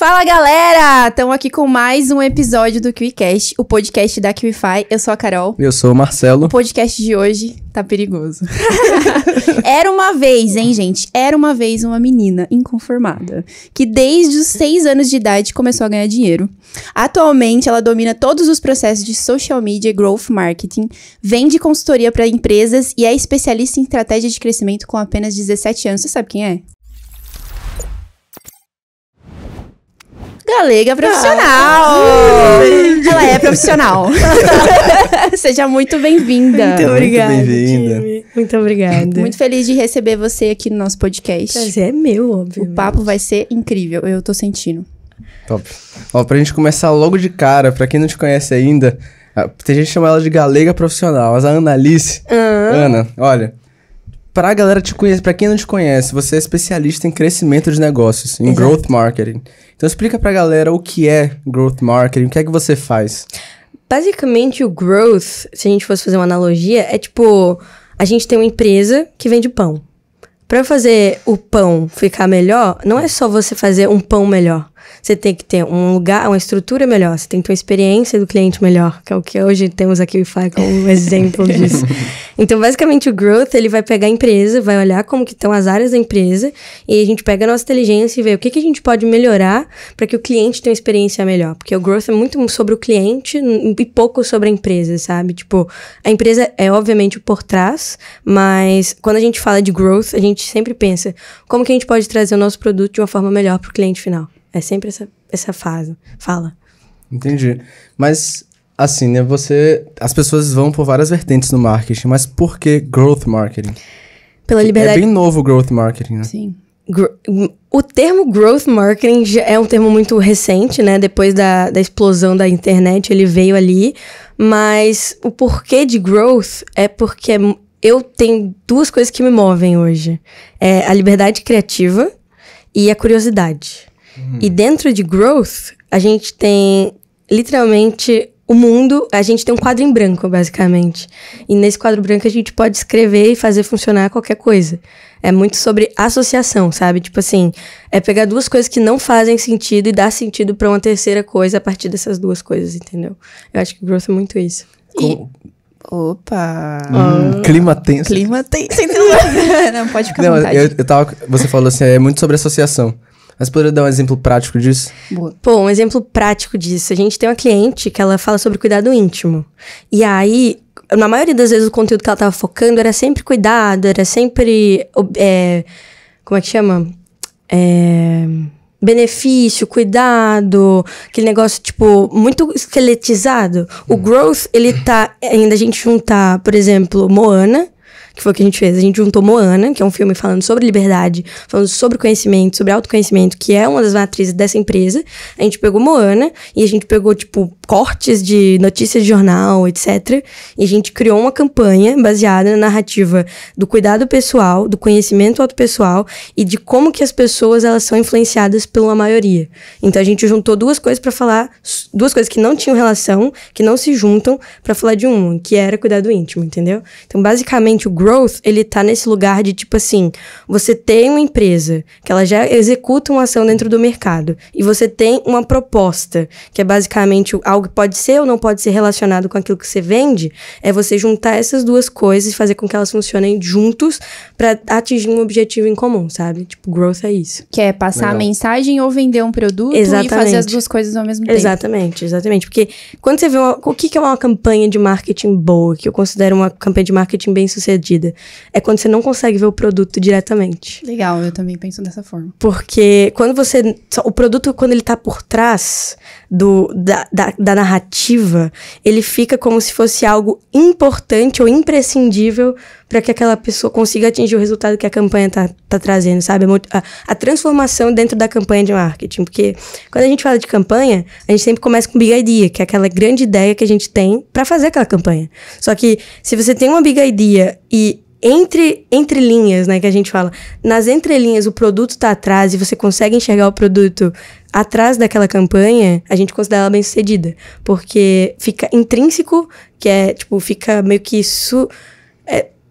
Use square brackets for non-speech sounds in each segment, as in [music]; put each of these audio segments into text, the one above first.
Fala galera! Estamos aqui com mais um episódio do KiwiCast, o podcast da KiwiFi. Eu sou a Carol. Eu sou o Marcelo. O podcast de hoje tá perigoso. [laughs] Era uma vez, hein, gente? Era uma vez uma menina inconformada que desde os seis anos de idade começou a ganhar dinheiro. Atualmente, ela domina todos os processos de social media e growth marketing, vende consultoria para empresas e é especialista em estratégia de crescimento com apenas 17 anos. Você sabe quem é? Galega profissional. Ah, Ela é profissional. [laughs] Seja muito bem-vinda. Muito obrigada. Muito bem-vinda. Muito obrigada. Muito feliz de receber você aqui no nosso podcast. Prazer é meu, óbvio. O papo vai ser incrível, eu tô sentindo. Top. Ó, pra gente começar logo de cara, pra quem não te conhece ainda, ah, tem gente que chama ela de galega profissional, mas a Ana Alice. Ana, olha, pra galera te conhecer, pra quem não te conhece, você é especialista em crescimento de negócios, em Exato. growth marketing. Então explica pra galera o que é growth marketing, o que é que você faz. Basicamente, o growth, se a gente fosse fazer uma analogia, é tipo: a gente tem uma empresa que vende pão. Pra fazer o pão ficar melhor, não é só você fazer um pão melhor. Você tem que ter um lugar, uma estrutura melhor. Você tem que ter uma experiência do cliente melhor, que é o que hoje temos aqui o IFI como um exemplo [laughs] disso. Então, basicamente, o growth, ele vai pegar a empresa, vai olhar como que estão as áreas da empresa, e a gente pega a nossa inteligência e vê o que, que a gente pode melhorar para que o cliente tenha uma experiência melhor. Porque o growth é muito sobre o cliente e pouco sobre a empresa, sabe? Tipo, a empresa é obviamente por trás, mas quando a gente fala de growth, a gente sempre pensa como que a gente pode trazer o nosso produto de uma forma melhor para o cliente final. É sempre essa, essa fase. Fala. Entendi. Mas, assim, né, você... As pessoas vão por várias vertentes no marketing, mas por que growth marketing? Pela É liberdade. bem novo o growth marketing, né? Sim. Gro- O termo growth marketing já é um termo muito recente, né? Depois da, da explosão da internet, ele veio ali. Mas o porquê de growth é porque eu tenho duas coisas que me movem hoje: é a liberdade criativa e a curiosidade. E dentro de growth, a gente tem literalmente o mundo, a gente tem um quadro em branco, basicamente. E nesse quadro branco a gente pode escrever e fazer funcionar qualquer coisa. É muito sobre associação, sabe? Tipo assim, é pegar duas coisas que não fazem sentido e dar sentido pra uma terceira coisa a partir dessas duas coisas, entendeu? Eu acho que growth é muito isso. Com- Opa! Hum, clima tenso. Clima tem. [laughs] Não, pode ficar à Não, vontade. eu, eu tava. Você falou assim, é muito sobre associação. Mas poderia dar um exemplo prático disso? Boa. Pô, um exemplo prático disso. A gente tem uma cliente que ela fala sobre cuidado íntimo. E aí, na maioria das vezes, o conteúdo que ela tava focando era sempre cuidado, era sempre. é, como é que chama? É, benefício, cuidado, aquele negócio, tipo, muito esqueletizado. O growth, ele tá. Ainda a gente juntar, por exemplo, Moana. Que foi o que a gente fez. A gente juntou Moana, que é um filme falando sobre liberdade, falando sobre conhecimento, sobre autoconhecimento, que é uma das matrizes dessa empresa. A gente pegou Moana e a gente pegou, tipo, cortes de notícias de jornal, etc. E a gente criou uma campanha baseada na narrativa do cuidado pessoal, do conhecimento autopessoal e de como que as pessoas elas são influenciadas pela maioria. Então a gente juntou duas coisas para falar, duas coisas que não tinham relação, que não se juntam, para falar de uma, que era cuidado íntimo, entendeu? Então basicamente o growth, ele tá nesse lugar de tipo assim, você tem uma empresa que ela já executa uma ação dentro do mercado e você tem uma proposta, que é basicamente algo que pode ser ou não pode ser relacionado com aquilo que você vende, é você juntar essas duas coisas e fazer com que elas funcionem juntos para atingir um objetivo em comum, sabe? Tipo, growth é isso. Que é passar a Legal. mensagem ou vender um produto e fazer as Exatamente. duas coisas ao mesmo tempo. Exatamente, exatamente. Porque quando você vê uma, o que, que é uma campanha de marketing boa, que eu considero uma campanha de marketing bem sucedida, é quando você não consegue ver o produto diretamente. Legal, eu também penso dessa forma. Porque quando você. O produto, quando ele tá por trás do, da, da, da narrativa, ele fica como se fosse algo importante ou imprescindível para que aquela pessoa consiga atingir o resultado que a campanha tá, tá trazendo, sabe? A, a transformação dentro da campanha de marketing. Porque quando a gente fala de campanha, a gente sempre começa com big idea, que é aquela grande ideia que a gente tem para fazer aquela campanha. Só que se você tem uma big idea e entre, entre linhas, né, que a gente fala, nas entrelinhas o produto tá atrás e você consegue enxergar o produto atrás daquela campanha, a gente considera ela bem sucedida. Porque fica intrínseco, que é, tipo, fica meio que isso.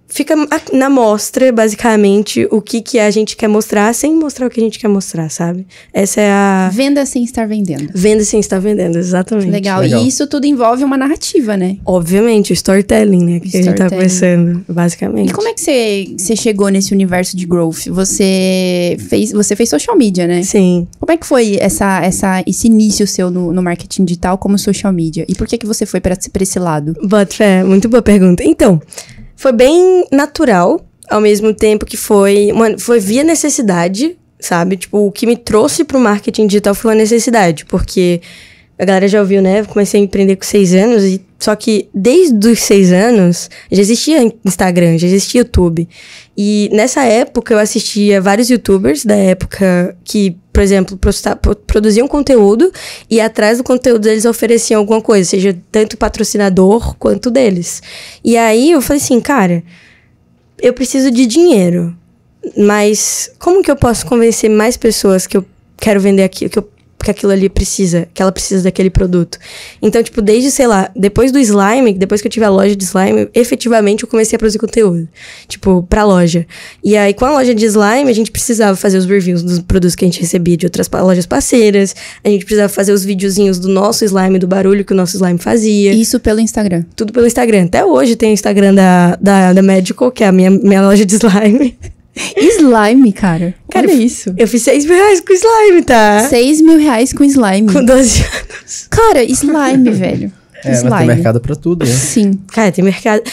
Fica na mostra, basicamente, o que, que a gente quer mostrar sem mostrar o que a gente quer mostrar, sabe? Essa é a Venda sem estar vendendo. venda sem estar vendendo, exatamente. Legal. Legal. E isso tudo envolve uma narrativa, né? Obviamente, o storytelling, né? Que a gente tá Storytelling. conversando, basicamente. E como é que você, você chegou nesse universo de growth? Você fez, você fez social media, né? Sim. Como é que foi essa, essa, esse início seu no, no marketing digital como social media? E por que, que você foi para esse lado? But fé, muito boa pergunta. Então, foi bem natural, ao mesmo tempo que foi, uma, foi via necessidade, sabe? Tipo, o que me trouxe pro marketing digital foi uma necessidade, porque a galera já ouviu, né? Eu comecei a empreender com seis anos, e só que desde os seis anos já existia Instagram, já existia YouTube. E nessa época eu assistia vários youtubers da época que, por exemplo, produziam conteúdo e atrás do conteúdo eles ofereciam alguma coisa, seja tanto patrocinador quanto deles. E aí eu falei assim, cara, eu preciso de dinheiro, mas como que eu posso convencer mais pessoas que eu quero vender aquilo, que eu que aquilo ali precisa, que ela precisa daquele produto. Então, tipo, desde, sei lá, depois do slime, depois que eu tive a loja de slime, efetivamente eu comecei a produzir conteúdo. Tipo, pra loja. E aí, com a loja de slime, a gente precisava fazer os reviews dos produtos que a gente recebia de outras lojas parceiras. A gente precisava fazer os videozinhos do nosso slime, do barulho que o nosso slime fazia. Isso pelo Instagram. Tudo pelo Instagram. Até hoje tem o Instagram da, da, da Medical, que é a minha, minha loja de slime. [laughs] Slime, cara. Cara, Olha isso. Eu fiz 6 mil reais com slime, tá? 6 mil reais com slime. Com 12 anos. Cara, slime, [laughs] velho. É, mas tem mercado pra tudo, né? Sim. Cara, tem mercado.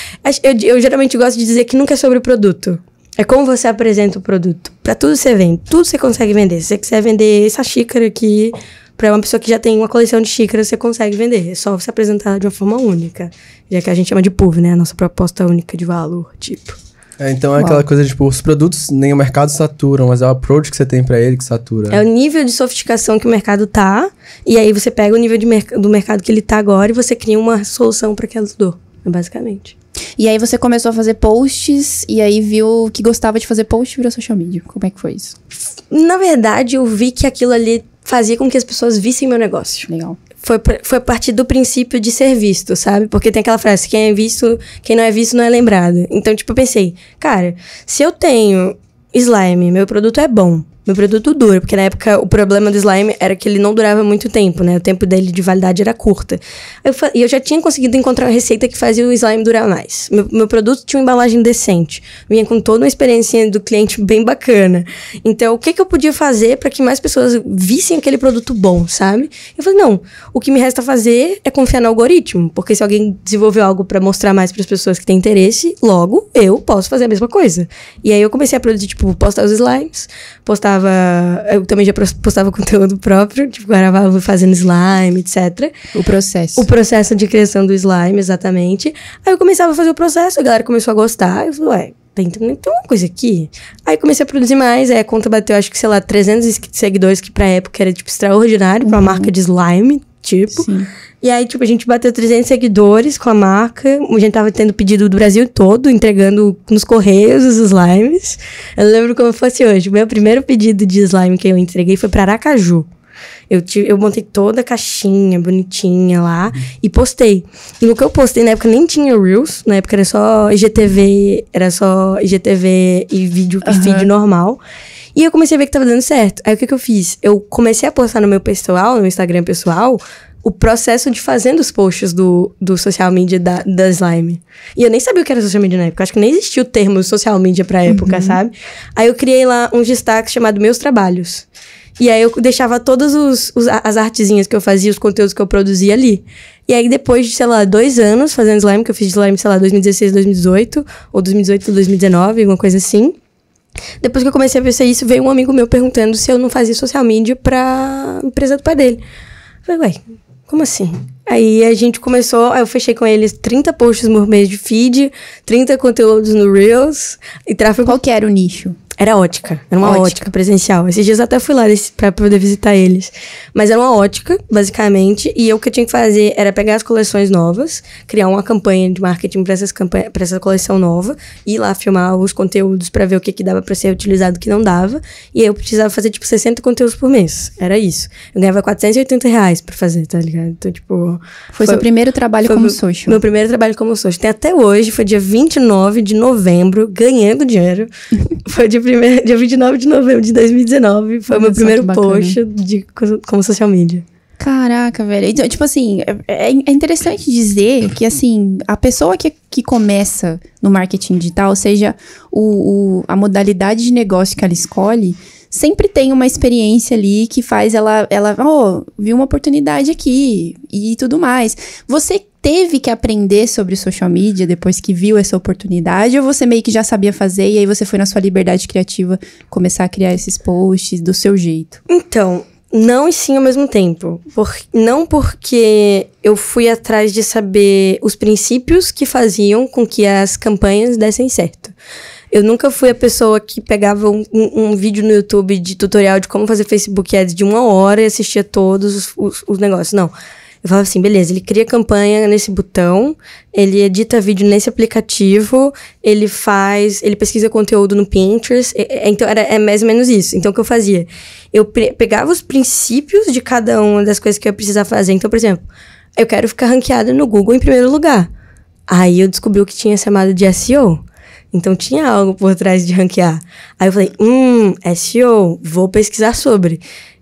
Eu, eu geralmente gosto de dizer que nunca é sobre o produto. É como você apresenta o produto. Pra tudo você vende. Tudo você consegue vender. Se você quiser vender essa xícara aqui, pra uma pessoa que já tem uma coleção de xícaras, você consegue vender. É só você apresentar de uma forma única. Já que a gente chama de PUV, né? A nossa proposta única de valor, tipo. É, então é aquela coisa, tipo, os produtos nem o mercado saturam, mas é o approach que você tem pra ele que satura. É o nível de sofisticação que o mercado tá. E aí você pega o nível de merc- do mercado que ele tá agora e você cria uma solução pra aquela dor. Basicamente. E aí você começou a fazer posts e aí viu que gostava de fazer post e virou social media. Como é que foi isso? Na verdade, eu vi que aquilo ali fazia com que as pessoas vissem meu negócio. Legal. Foi, foi a partir do princípio de ser visto, sabe? Porque tem aquela frase, quem é visto, quem não é visto não é lembrado. Então, tipo, eu pensei, cara, se eu tenho slime, meu produto é bom, meu produto dura, porque na época o problema do slime era que ele não durava muito tempo, né? O tempo dele de validade era curta. Eu E eu já tinha conseguido encontrar uma receita que fazia o slime durar mais. Meu, meu produto tinha uma embalagem decente, vinha com toda uma experiência do cliente bem bacana. Então, o que, que eu podia fazer para que mais pessoas vissem aquele produto bom, sabe? Eu falei, não, o que me resta fazer é confiar no algoritmo, porque se alguém desenvolveu algo para mostrar mais para as pessoas que têm interesse, logo eu posso fazer a mesma coisa. E aí eu comecei a produzir, tipo, postar os slimes, postava. Eu também já postava conteúdo próprio, tipo, gravava fazendo slime, etc. O processo. O processo de criação do slime, exatamente. Aí eu começava a fazer o processo, a galera começou a gostar. Eu falei, ué, tem, tem uma coisa aqui. Aí comecei a produzir mais, aí a conta bateu, acho que, sei lá, 300 seguidores, que pra época era, tipo, extraordinário pra uma marca de slime, tipo. Sim. E aí, tipo, a gente bateu 300 seguidores com a marca. A gente tava tendo pedido do Brasil todo, entregando nos correios os slimes. Eu lembro como fosse hoje. O meu primeiro pedido de slime que eu entreguei foi pra Aracaju. Eu, tive, eu montei toda a caixinha bonitinha lá e postei. E no que eu postei, na época nem tinha Reels, na época era só IGTV, era só IGTV e vídeo e feed normal. E eu comecei a ver que tava dando certo. Aí o que, que eu fiz? Eu comecei a postar no meu pessoal, no Instagram pessoal, o processo de fazendo os posts do, do social media da, da Slime. E eu nem sabia o que era social media na época. Acho que nem existia o termo social media pra época, sabe? Aí eu criei lá uns destaques chamado Meus Trabalhos. E aí eu deixava todas os, os- as artezinhas que eu fazia, os conteúdos que eu produzia ali. E aí depois de, sei lá, dois anos fazendo slime, que eu fiz slime, sei lá, 2016, 2018, ou 2018, 2019, alguma coisa assim. Depois que eu comecei a ver isso, veio um amigo meu perguntando se eu não fazia social media pra empresa do pai dele. Eu falei, ué, como assim? Aí a gente começou, eu fechei com eles 30 posts por mês de feed, 30 conteúdos no Reels e tráfego Qual que era o nicho? Era ótica. Era uma Ótica. ótica, presencial. Esses dias eu até fui lá pra poder visitar eles. Mas era uma ótica, basicamente. E eu o que eu tinha que fazer era pegar as coleções novas, criar uma campanha de marketing pra, essas campanha, pra essa coleção nova, ir lá filmar os conteúdos pra ver o que, que dava pra ser utilizado o que não dava. E aí eu precisava fazer, tipo, 60 conteúdos por mês. Era isso. Eu ganhava 480 reais pra fazer, tá ligado? Então, tipo. Foi, seu primeiro trabalho foi como meu- social. Meu primeiro trabalho como social. Tem até hoje, foi dia 29 de novembro, ganhando dinheiro. [laughs] foi dia, primeiro, dia 29 de novembro de 2019. Foi o meu primeiro post de, co- como social media. Caraca, velho. Então, tipo assim, é, é interessante dizer que, assim, a pessoa que, que começa no marketing digital, seja o, o- a modalidade de negócio que ela escolhe, sempre tem uma experiência ali que faz ela, ela, oh, viu uma oportunidade aqui e tudo mais. Você teve que aprender sobre social media depois que viu essa oportunidade ou você meio que já sabia fazer e aí você foi na sua liberdade criativa começar a criar esses posts do seu jeito? Então, não e sim ao mesmo tempo. Por, não porque eu fui atrás de saber os princípios que faziam com que as campanhas dessem certo. Eu nunca fui a pessoa que pegava um, um- um vídeo no YouTube de tutorial de como fazer Facebook Ads de uma hora e assistia todos os, os- os negócios. Não. Eu falava assim, beleza, ele cria campanha nesse botão, ele edita vídeo nesse aplicativo, ele faz, ele pesquisa conteúdo no Pinterest. Então, era, é mais ou menos isso. Então, o que eu fazia? Eu pegava os princípios de cada uma das coisas que eu ia precisar fazer. Então, por exemplo, eu quero ficar ranqueada no Google em primeiro lugar. Aí eu descobri o que tinha chamado de SEO. Então tinha algo por trás de ranquear. Aí eu falei, hum, SEO, vou pesquisar sobre.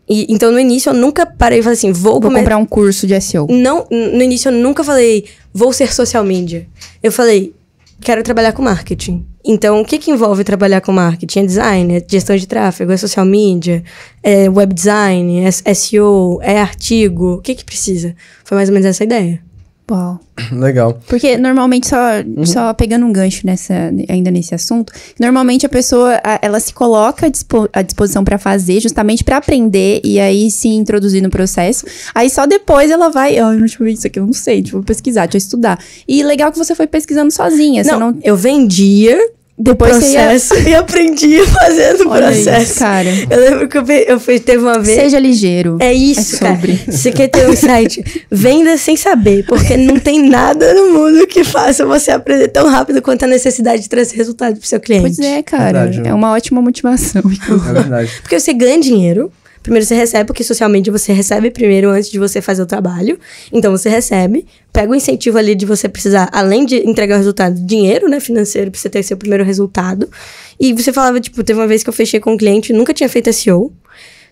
E, então no início eu nunca parei e falei assim, vou, Vou comprar um curso de SEO. não, no início eu nunca falei, vou ser social media. Eu falei, quero trabalhar com marketing. Então, o que que envolve trabalhar com marketing? É design, é gestão de tráfego, é social media, é web design, é SEO, é artigo. O que que precisa? Foi mais ou menos essa ideia. Uau. [clears throat] Legal. Porque normalmente, só, só pegando um gancho nessa, ainda nesse assunto, normalmente a pessoa, ela se coloca à dispo- à disposição pra fazer, justamente pra aprender e aí se introduzir no processo. Aí só depois ela vai, oh, tipo, isso aqui eu não sei, tipo, vou pesquisar, deixa eu estudar. E legal que você foi pesquisando sozinha, Não, não... eu vendia Depois você ia... processo [laughs] e aprendia fazendo o Olha isso, processo. cara. Eu lembro que eu, eu fiz, teve uma vez... Seja ligeiro. É isso, É cara. sobre. Você quer ter um site? Venda sem saber, porque não tem nada no mundo que faça você aprender tão rápido quanto a necessidade de trazer resultado pro seu cliente. Pois é, cara. Verdade, é uma ótima motivação. É verdade. Porque você ganha dinheiro. Primeiro você recebe, porque socialmente você recebe primeiro antes de você fazer o trabalho. Então você recebe, pega o incentivo ali de você precisar, além de entregar o resultado, dinheiro, né, financeiro, pra você ter seu primeiro resultado. E você falava, tipo, teve uma vez que eu fechei com um cliente, nunca tinha feito SEO.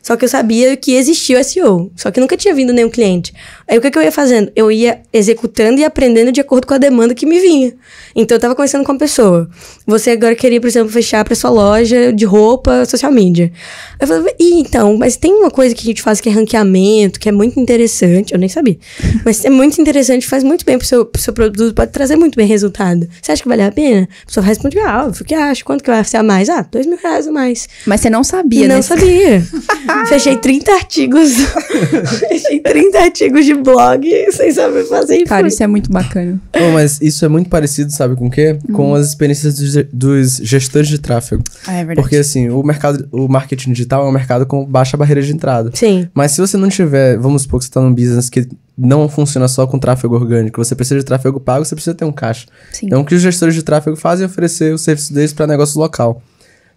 Só que eu sabia que existia o SEO. Só que nunca tinha vindo nenhum cliente. Aí o que, que eu ia fazendo? Eu ia executando e aprendendo de acordo com a demanda que me vinha. Então eu tava conversando com uma pessoa. Você agora queria, por exemplo, fechar pra sua loja de roupa social media. Eu falei, Ih, então, mas tem uma coisa que a gente faz que é ranqueamento, que é muito interessante. Eu nem sabia. [laughs] Mas é muito interessante, faz muito bem pro seu, pro seu produto, pode trazer muito bem resultado. Você acha que vale a pena? A pessoa responde, ah, óbvio que acho. Quanto que vai ser a mais? Ah, dois mil reais a mais. Mas você não sabia, Não né? sabia. [laughs] Fechei 30 artigos. [laughs] Fechei 30 artigos de blog sem saber fazer. e Cara, fui. isso é muito bacana. Pô, mas isso é muito parecido, sabe com o quê? Com as experiências dos, dos gestores de tráfego. Ah, é verdade. Porque assim, o mercado, o marketing digital é um mercado com baixa barreira de entrada. Sim. Mas se você não tiver, vamos supor que você está num business que não funciona só com tráfego orgânico, você precisa de tráfego pago, você precisa ter um caixa. Sim. Então o que os gestores de tráfego fazem é oferecer o serviço deles para negócio local.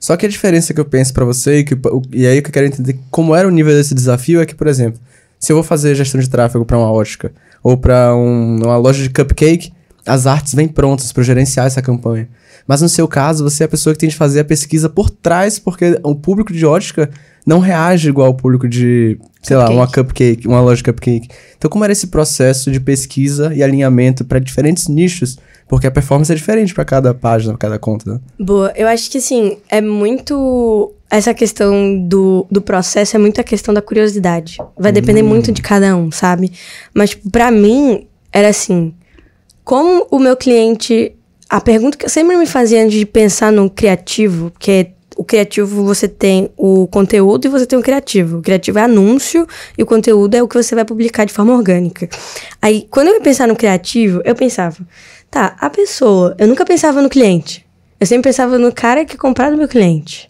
Só que a diferença que eu penso para você e, que, o- e aí que eu quero entender como era o nível desse desafio é que, por exemplo, se eu vou fazer gestão de tráfego para uma ótica ou para uma loja de cupcake, as artes vêm prontas para gerenciar essa campanha. Mas no seu caso, você é a pessoa que tem de fazer a pesquisa por trás, porque o público de ótica não reage igual ao público de, sei lá, uma cupcake, uma loja cupcake. Então, como era esse processo de pesquisa e alinhamento para diferentes nichos? Porque a performance é diferente para cada página, para cada conta, né? Boa. Eu acho que, assim, é muito. Essa questão do, do processo é muito a questão da curiosidade. Vai depender muito de cada um, sabe? Mas, tipo, pra mim, era assim. Como o meu cliente. A pergunta que eu sempre me fazia antes de pensar no criativo, porque o criativo você tem o conteúdo e você tem o criativo. O criativo é anúncio e o conteúdo é o que você vai publicar de forma orgânica. Aí, quando eu ia pensar no criativo, eu pensava, tá, a pessoa, eu nunca pensava no cliente. Eu sempre pensava no cara que comprar do meu cliente.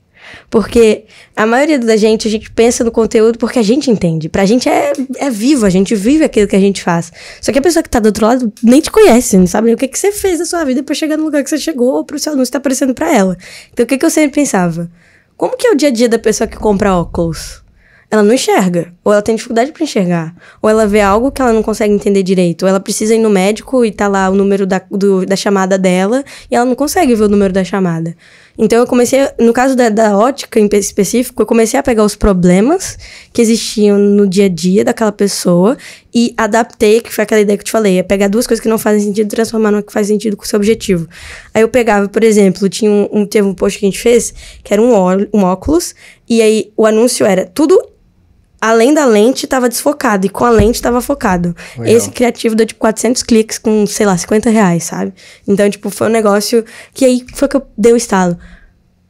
Porque a maioria da gente, a gente pensa no conteúdo porque a gente entende. Pra gente é, é vivo, a gente vive aquilo que a gente faz. Só que a pessoa que tá do outro lado nem te conhece, não sabe nem o que, que você fez da sua vida pra chegar no lugar que você chegou ou pro seu anúncio tá aparecendo pra ela. Então o que, que eu sempre pensava? Como que é o dia a dia da pessoa que compra óculos? ela não enxerga, ou ela tem dificuldade para enxergar, ou ela vê algo que ela não consegue entender direito, ou ela precisa ir no médico e tá lá o número da, do, da chamada dela e ela não consegue ver o número da chamada. Então eu comecei, no caso da, da ótica em específico, eu comecei a pegar os problemas que existiam no dia a dia daquela pessoa e adaptei, que foi aquela ideia que eu te falei, é pegar duas coisas que não fazem sentido e transformar numa que faz sentido com o seu objetivo. Aí eu pegava, por exemplo, tinha um, um, teve um post que a gente fez, que era um, ó, um óculos, e aí o anúncio era tudo além da lente estava desfocado e com a lente estava focado. Legal. Esse criativo deu tipo 400 cliques com, sei lá, 50 reais, sabe? Então, tipo, foi um negócio que aí foi que eu dei o estalo.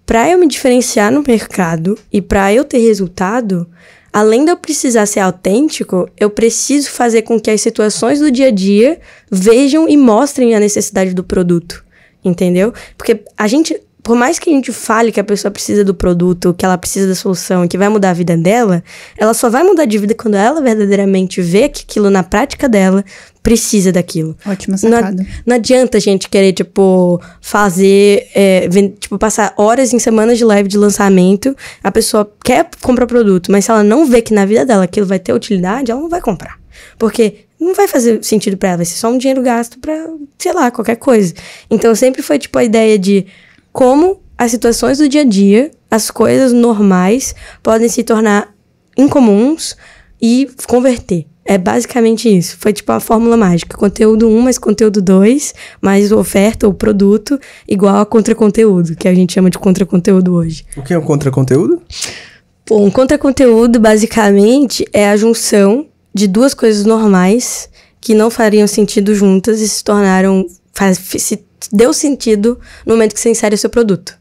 Pra eu me diferenciar no mercado e pra eu ter resultado, além de eu precisar ser autêntico, eu preciso fazer com que as situações do dia a dia vejam e mostrem a necessidade do produto. Entendeu? Porque a gente por mais que a gente fale que a pessoa precisa do produto, que ela precisa da solução, que vai mudar a vida dela, ela só vai mudar de vida quando ela verdadeiramente vê que aquilo na prática dela precisa daquilo. Ótima sacada. Não, não adianta a gente querer, tipo, fazer, é, tipo, passar horas em semanas de live de lançamento, a pessoa quer comprar produto, mas se ela não vê que na vida dela aquilo vai ter utilidade, ela não vai comprar. Porque não vai fazer sentido para ela, vai ser só um dinheiro gasto para, sei lá, qualquer coisa. Então sempre foi tipo a ideia de como as situações do dia a dia, as coisas normais, podem se tornar incomuns e converter. É basicamente isso. Foi tipo a fórmula mágica. Conteúdo 1 mais conteúdo 2, mais oferta ou produto, igual a contra-conteúdo, que a gente chama de contra-conteúdo hoje. O que é um contra-conteúdo? Bom, um contra-conteúdo, basicamente, é a junção de duas coisas normais que não fariam sentido juntas e se tornaram. Faz, se deu sentido no momento que você insere o seu produto,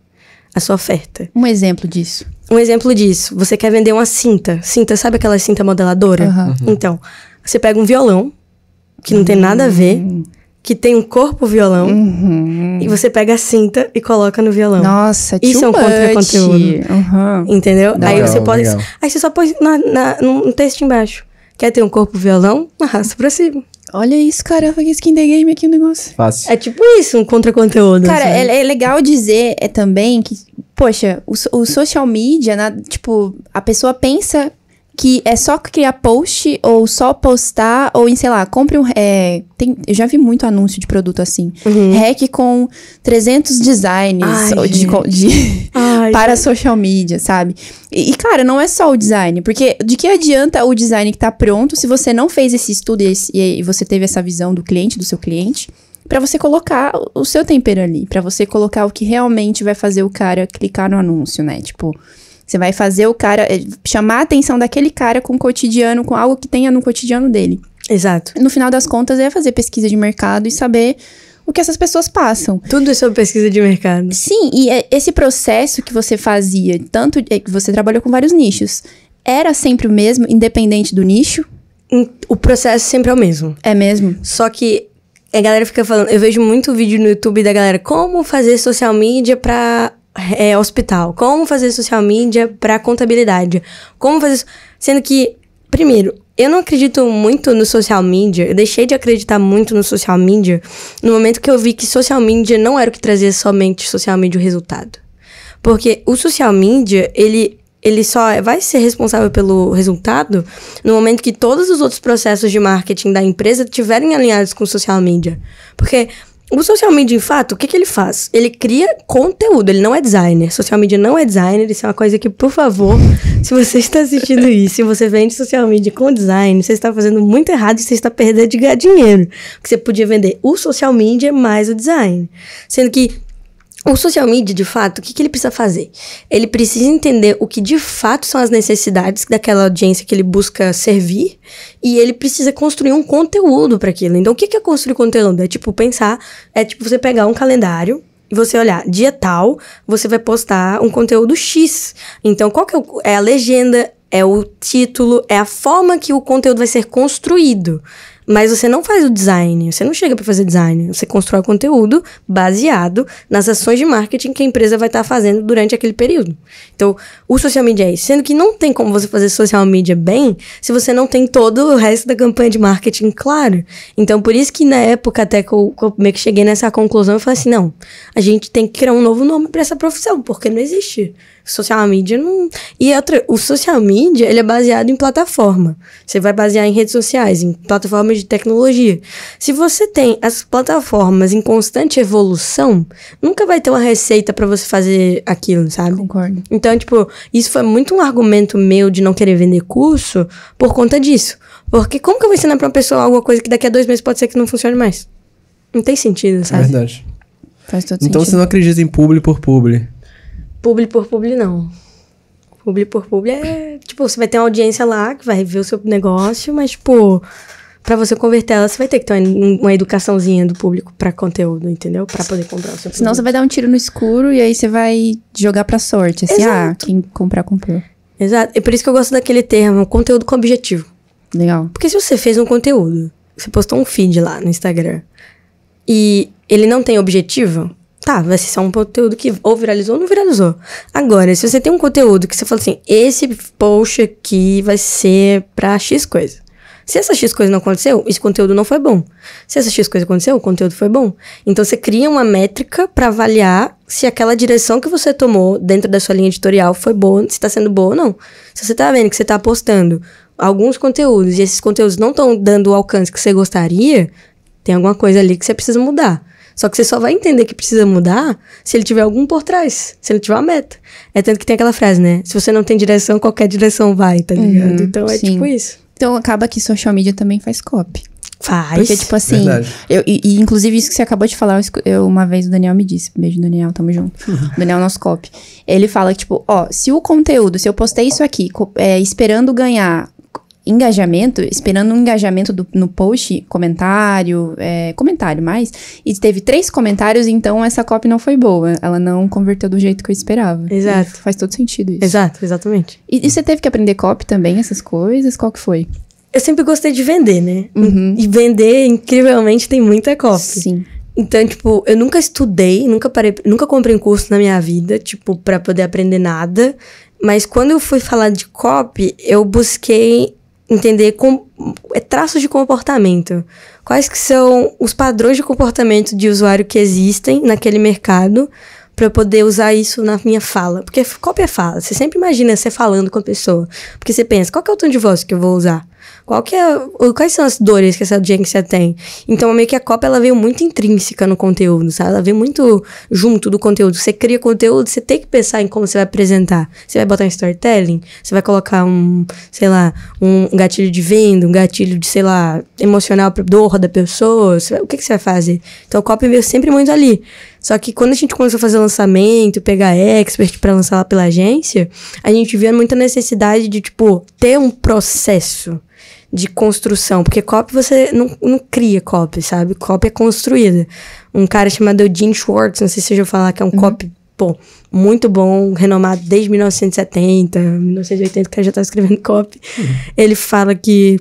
a sua oferta. Um exemplo disso. Um exemplo disso, você quer vender uma cinta. Cinta, sabe aquela cinta modeladora? Uhum. Então, você pega um violão, que não uhum. tem nada a ver, que tem um corpo violão, uhum. e você pega a cinta e coloca no violão. Nossa, Isso é um contra-conteúdo. Uhum. Entendeu? Legal, aí você pode. Legal. Aí você só põe na, na, num texto embaixo. Quer ter um corpo violão? Arrasta pra cima. Olha isso, cara, que skin the game aqui o negócio. Fácil. É tipo isso, um contra-conteúdo. Cara, é, é, legal dizer é também que, poxa, o, o social media, na, tipo, a pessoa pensa que é só criar post ou só postar ou em, sei lá, compre um... É, tem, eu já vi muito anúncio de produto assim. Uhum. Hack com 300 designs Ai, de, de Ai, [laughs] para social media, sabe? E, e, cara, não é só o design. Porque de que adianta o design que tá pronto se você não fez esse estudo e, esse, e você teve essa visão do cliente, do seu cliente para você colocar o seu tempero ali, para você colocar o que realmente vai fazer o cara clicar no anúncio, né? Tipo, você vai fazer o cara, eh, chamar a atenção daquele cara com o cotidiano, com algo que tenha no cotidiano dele. Exato. No final das contas, é fazer pesquisa de mercado e saber o que essas pessoas passam. Tudo é sobre pesquisa de mercado. Sim, e é esse processo que você fazia, tanto é que você trabalhou com vários nichos, era sempre o mesmo, independente do nicho? O processo sempre é o mesmo. É mesmo? Só que a galera fica falando, eu vejo muito vídeo no YouTube da galera como fazer social media pra é, hospital, como fazer social media para contabilidade, como fazer. Sendo que, primeiro, eu não acredito muito no social media, eu deixei de acreditar muito no social media no momento que eu vi que social media não era o que trazia somente social media o resultado. Porque o social media, ele ele só vai ser responsável pelo resultado no momento que todos os outros processos de marketing da empresa estiverem alinhados com social media. Porque o social media, em fato, o que, que ele faz? Ele cria conteúdo, ele não é designer. Social media não é designer, isso é uma coisa que, por favor, se você está assistindo [laughs] isso, se você vende social media com design, você está fazendo muito errado e você está perdendo de ganhar dinheiro. Porque você podia vender o social media mais o design. Sendo que o social media, de fato, o que, que ele precisa fazer? Ele precisa entender o que de fato são as necessidades daquela audiência que ele busca servir e ele precisa construir um conteúdo para aquilo. Então, o que, que é construir conteúdo? É tipo pensar, é tipo você pegar um calendário e você olhar, dia tal, você vai postar um conteúdo X. Então, qual que é, o, é a legenda, é o título, é a forma que o conteúdo vai ser construído. Mas você não faz o design, você não chega para fazer design, você constrói conteúdo baseado nas ações de marketing que a empresa vai estar tá fazendo durante aquele período. Então, o social media é isso. Sendo que não tem como você fazer social media bem se você não tem todo o resto da campanha de marketing claro. Então, por isso que na época até que eu, que eu meio que cheguei nessa conclusão, eu falei assim, não, a gente tem que criar um novo nome para essa profissão, porque não existe. Social media não. E outra, o social media, ele é baseado em plataforma. Você vai basear em redes sociais, em plataformas de tecnologia. Se você tem as plataformas em constante evolução, nunca vai ter uma receita para você fazer aquilo, sabe? Concordo. Então, tipo, isso foi muito um argumento meu de não querer vender curso por conta disso. Porque como que eu vou ensinar pra uma pessoa alguma coisa que daqui a dois meses pode ser que não funcione mais? Não tem sentido, É sabe? verdade. Faz todo Então você sentido. não acredita em publi por publi. Publi por publi, não. Publi por publi é, tipo, você vai ter uma audiência lá que vai ver o seu negócio, mas, tipo, pra você converter ela, você vai ter que ter uma, uma educaçãozinha do público pra conteúdo, entendeu? Pra poder comprar o seu Senão você produto. vai dar um tiro no escuro e aí você vai jogar pra sorte. Assim, ah, quem comprar, comprou. Exato. É por isso que eu gosto daquele termo, conteúdo com objetivo. Legal. Porque se você fez um conteúdo, você postou um feed lá no Instagram, e ele não tem objetivo, tá, vai ser só um conteúdo que ou viralizou ou não viralizou. Agora, se você tem um conteúdo que você fala assim, esse post aqui vai ser pra X coisa. Se essa X coisa não aconteceu, esse conteúdo não foi bom. Se essa X coisa aconteceu, o conteúdo foi bom. Então você cria uma métrica pra avaliar se aquela direção que você tomou dentro da sua linha editorial foi boa, se tá sendo boa ou não. Se você tá vendo que você tá postando alguns conteúdos e esses conteúdos não estão dando o alcance que você gostaria, tem alguma coisa ali que você precisa mudar. Só que você só vai entender que precisa mudar se ele tiver algum por trás, se ele tiver uma meta. É tanto que tem aquela frase, né? Se você não tem direção, qualquer direção vai, tá ligado? Uhum, então é sim. tipo isso. Então acaba que social media também faz copy. Faz. Porque, tipo assim, Verdade. eu, e, e, inclusive isso que você acabou de falar, eu, eu- uma vez o Daniel me disse, beijo Daniel, tamo junto. O Daniel é nosso copy. Ele fala que, tipo, ó, se o conteúdo, se eu postei isso aqui, é, esperando ganhar engajamento, esperando um engajamento do- no post, comentário, é, comentário mais, e teve três comentários, então essa copy não foi boa. Ela não converteu do jeito que eu esperava. Exato. E faz todo sentido isso. Exato, exatamente. E, e você teve que aprender copy também, essas coisas? Qual que foi? Eu sempre gostei de vender, né? Uhum. E vender, incrivelmente, tem muita copy. Sim. Então, tipo, eu nunca estudei, nunca parei, nunca comprei um curso na minha vida, tipo, pra poder aprender nada. Mas quando eu fui falar de copy, eu busquei entender com, é, traços de comportamento. Quais que são os padrões de comportamento de usuário que existem naquele mercado eu poder usar isso na minha fala. Porque copy é fala. Você sempre imagina você falando com a pessoa. Porque você pensa, qual que é o tom de voz que eu vou usar? Qual que é, quais são as dores que essa audiência tem? Então, meio que a cópia, ela veio muito intrínseca no conteúdo, sabe? Ela veio muito junto do conteúdo. Você cria conteúdo, você tem que pensar em como você vai apresentar. Você vai botar um storytelling? Você vai colocar um, sei lá, um gatilho de venda, um gatilho de, sei lá, emocional pra dor da pessoa? Vai- o que, que você vai fazer? Então, a cópia veio sempre muito ali. Só que quando a gente começou a fazer lançamento, pegar expert pra lançar lá pela agência, a gente via muita necessidade de, tipo, ter um processo de construção. Porque copy você não, não cria copy, sabe? Copy é construída. Um cara chamado Eugene Schwartz, não sei se você já falar, que é um copy, pô, muito bom, renomado desde 1970, 1980, que já tá escrevendo copy. Ele fala que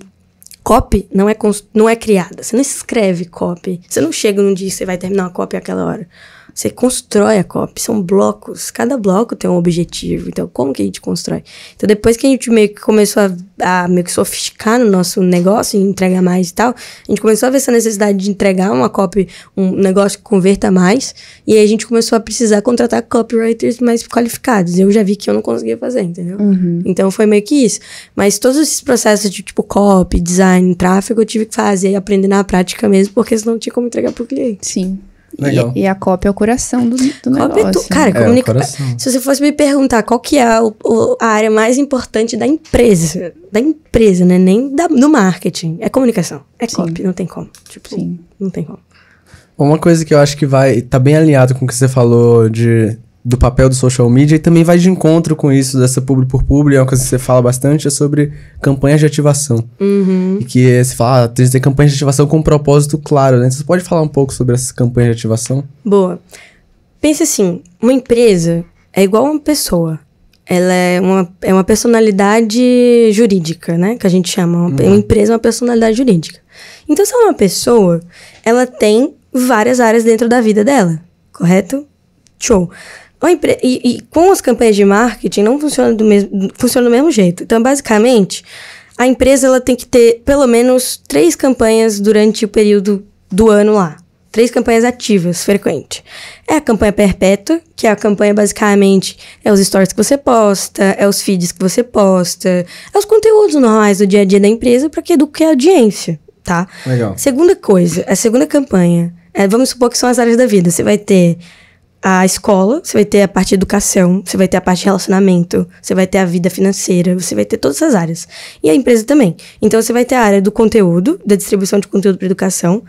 copy não é, não é criada. Você não escreve copy. Você não chega num dia e você vai terminar uma copy àquela hora. Você constrói a copy. São blocos. Cada bloco tem um objetivo. Então, como que a gente constrói? Então, depois que a gente meio que começou a, a meio que sofisticar no nosso negócio e entregar mais e tal, a gente começou a ver essa necessidade de entregar uma copy, um negócio que converta mais. E aí a gente começou a precisar contratar copywriters mais qualificados. Eu já vi que eu não conseguia fazer, entendeu? Então foi meio que isso. Mas todos esses processos de tipo copy, design, tráfego, eu tive que fazer e aprender na prática mesmo, porque senão não tinha como entregar pro cliente. Sim. Legal. E, e a cópia é o coração do, do Copy é negócio. tu, cara, É, comunica... Se você fosse me perguntar qual que é o- o- a área mais importante da empresa, da empresa, né? Nem da, do marketing, é comunicação. É Sim. copy, não tem como. Tipo, Sim. não tem como. Uma coisa que eu acho que vai tá bem alinhado com o que você falou de, do papel do social media e também vai de encontro com isso dessa publi por publi, é uma coisa que você fala bastante, é sobre campanhas de ativação. Uhum. E que você fala, ah, tem que ter campanhas de ativação com um propósito claro, né? Você pode falar um pouco sobre essas campanhas de ativação? Boa. Pense assim, uma empresa é igual uma pessoa. ela é uma, é uma personalidade jurídica, né? Que a gente chama. Uma, uma empresa é uma personalidade jurídica. Então, se é uma pessoa, ela tem várias áreas dentro da vida dela, correto? Show. Empre- E, e com as campanhas de marketing não funciona do mesmo, funciona do mesmo jeito. Então, basicamente, a empresa ela tem que ter pelo menos três campanhas durante o período do ano lá. Três campanhas ativas, frequente. É a campanha perpétua, que é a campanha basicamente é os stories que você posta, é os feeds que você posta, é os conteúdos normais do dia a dia da empresa para que eduque a audiência, tá? Legal. Segunda coisa, a segunda campanha, é, vamos supor que são as áreas da vida. Você vai ter a escola, você vai ter a parte de educação, você vai ter a parte de relacionamento, você vai ter a vida financeira, você vai ter todas essas áreas. E a empresa também. Então você vai ter a área do conteúdo, da distribuição de conteúdo para educação.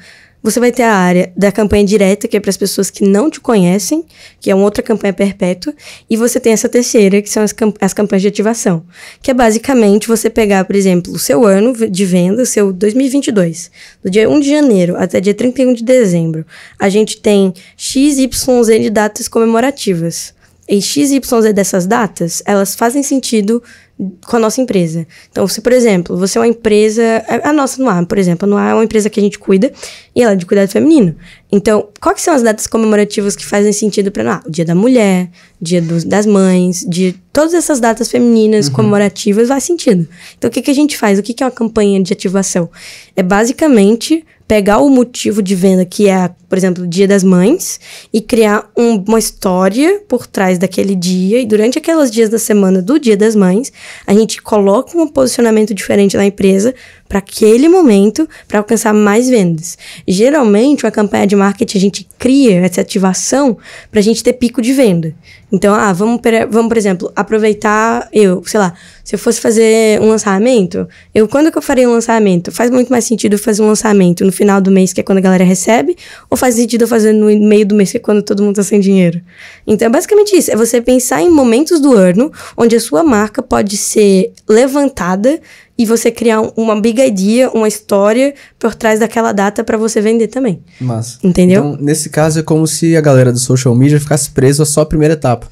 Você vai ter a área da campanha direta, que é para as pessoas que não te conhecem, que é uma outra campanha perpétua. E você tem essa terceira, que são as, cam- as campanhas de ativação. Que é basicamente você pegar, por exemplo, o seu ano de venda, o seu 2022, do dia 1 de janeiro até dia 31 de dezembro. A gente tem XYZ de datas comemorativas. E XYZ dessas datas, elas fazem sentido com a nossa empresa. Então, se, por exemplo, você é uma empresa. A a nossa Noir, por exemplo, a Noir é uma empresa que a gente cuida e ela é de cuidado feminino. Então, quais são as datas comemorativas que fazem sentido para nós? O Dia da Mulher, Dia dos- das Mães, de todas essas datas femininas comemorativas faz sentido. Então, o que, que a gente faz? O que, que é uma campanha de ativação? É basicamente pegar o motivo de venda, que é, por exemplo, o Dia das Mães, e criar um- uma história por trás daquele dia. E durante aqueles dias da semana do Dia das Mães, a gente coloca um posicionamento diferente na empresa para aquele momento, para alcançar mais vendas. Geralmente, uma campanha de marketing, a gente cria essa ativação para a gente ter pico de venda. Então, ah, vamos, vamos, por exemplo, aproveitar eu, sei lá, se eu fosse fazer um lançamento, eu quando que eu farei um lançamento? Faz muito mais sentido fazer um lançamento no final do mês, que é quando a galera recebe, ou faz sentido eu fazer no meio do mês, que é quando todo mundo tá sem dinheiro? Então, é basicamente isso, é você pensar em momentos do ano onde a sua marca pode ser levantada e você criar um- uma big idea, uma história por trás daquela data para você vender também. Massa. Entendeu? Então, nesse caso, é como se a galera do social media ficasse presa à só primeira etapa.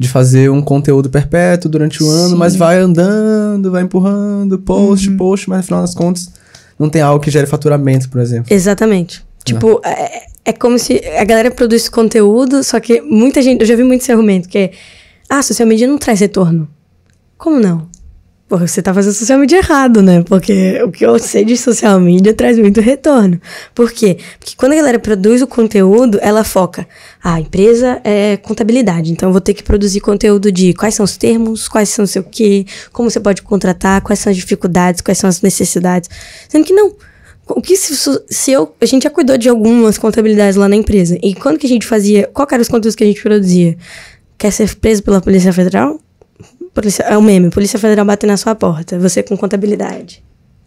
De fazer um conteúdo perpétuo durante o ano, mas vai andando, vai empurrando, post, post, mas no final das contas não tem algo que gere faturamento, por exemplo. Exatamente. Tipo, é, é como se a galera produz conteúdo, só que muita gente. Eu já vi muito esse argumento, que é. Ah, social media não traz retorno. Como não? Porra, você tá fazendo social media errado, né? Porque o que eu sei de social media traz muito retorno. Por quê? Porque quando a galera produz o conteúdo, ela foca. Ah, a empresa é contabilidade, então eu vou ter que produzir conteúdo de quais são os termos, quais são o seu quê, como você pode contratar, quais são as dificuldades, quais são as necessidades. Sendo que não. O que se, se eu. A gente já cuidou de algumas contabilidades lá na empresa. E quando que a gente fazia. Qual eram os conteúdos que a gente produzia? Quer ser preso pela Polícia Federal? Polícia, é o meme. Polícia Federal bate na sua porta. Você com contabilidade.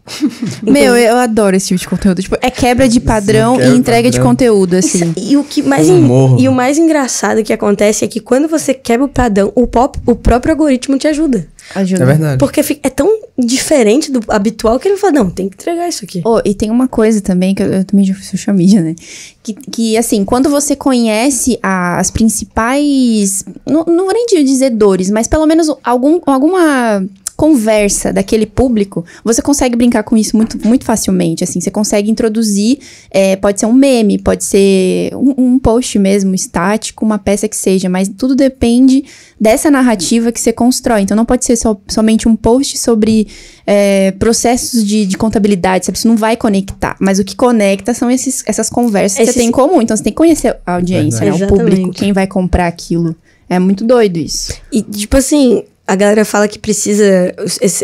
[laughs] Meu, eu adoro esse tipo de conteúdo. Tipo, é quebra de padrão quebra e entrega de padrão. conteúdo, assim. E o que mais Um en- e o mais engraçado que acontece é que quando você quebra o padrão, o, pop, o próprio algoritmo te ajuda. Ajuda. É verdade. Porque é tão diferente do habitual que ele fala, não, tem que entregar isso aqui. Oh, e tem uma coisa também, que eu, eu também já fui social media, né? Que, que assim, quando você conhece a- as principais. Não, não vou nem dizer dores, mas pelo menos algum, alguma conversa daquele público, você consegue brincar com isso muito, muito facilmente, assim. Você consegue introduzir, é, pode ser um meme, pode ser um, um post mesmo, estático, uma peça que seja, mas tudo depende dessa narrativa que você constrói. Então não pode ser só, somente um post sobre é, processos de, de contabilidade, sabe? Isso não vai conectar. Mas o que conecta são esses, essas conversas que Esses- você tem em comum. Então você tem que conhecer a audiência, né? O público, quem vai comprar aquilo. É muito doido isso. E, tipo assim, a galera fala que precisa.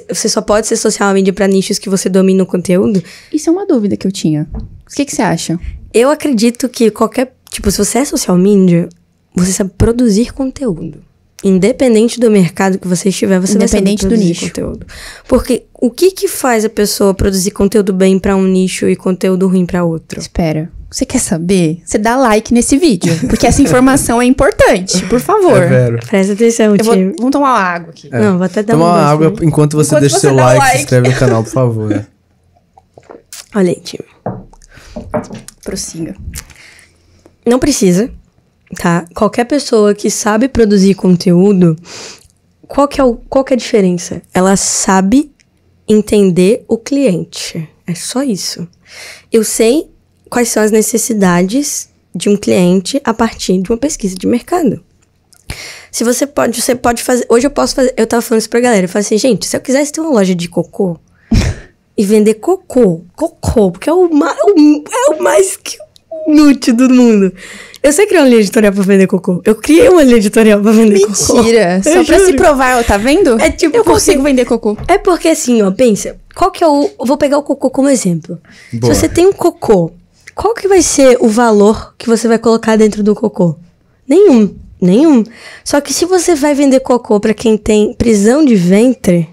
Você só pode ser social media pra nichos que você domina o conteúdo. Isso é uma dúvida que eu tinha. O que, que você acha? Eu acredito que qualquer. Tipo, se você é social media, você sabe produzir conteúdo. Independente do mercado que você estiver, você vai saber Independente do produzir nicho. conteúdo. Porque o que que faz a pessoa produzir conteúdo bem pra um nicho e conteúdo ruim pra outro? Espera. Você quer saber? Você dá like nesse vídeo. Porque essa informação é importante. Por favor. É vero. Presta atenção, eu vou, time. vamos tomar uma água aqui. Não, vou até dar Toma um uma água né? enquanto você Enquanto deixa você seu o like, like. se inscreve no canal, por favor. Olha aí, time. Prossiga. Não precisa, tá? Qualquer pessoa que sabe produzir conteúdo qual que é, o, qual que é a diferença? Ela sabe entender o cliente. É só isso. Eu sei quais são as necessidades de um cliente a partir de uma pesquisa de mercado. Se você pode, você pode fazer. Hoje eu posso fazer. Eu tava falando isso pra galera. Eu falei assim, gente, se eu quisesse ter uma loja de cocô [laughs] e vender cocô, cocô, porque é o, ma, o, é o mais inútil do mundo. Eu sei criar uma linha editorial pra vender cocô. Eu criei uma linha editorial pra vender cocô. Mentira! [laughs] Só Eu pra se juro. provar, ó, tá vendo? É tipo Eu porque- consigo vender cocô. É porque assim, ó, pensa. Qual que é o. eu Vou pegar o cocô como exemplo. Boa. Se você tem um cocô, qual que vai ser o valor que você vai colocar dentro do cocô? Nenhum. Nenhum. Só que se você vai vender cocô pra quem tem prisão de ventre,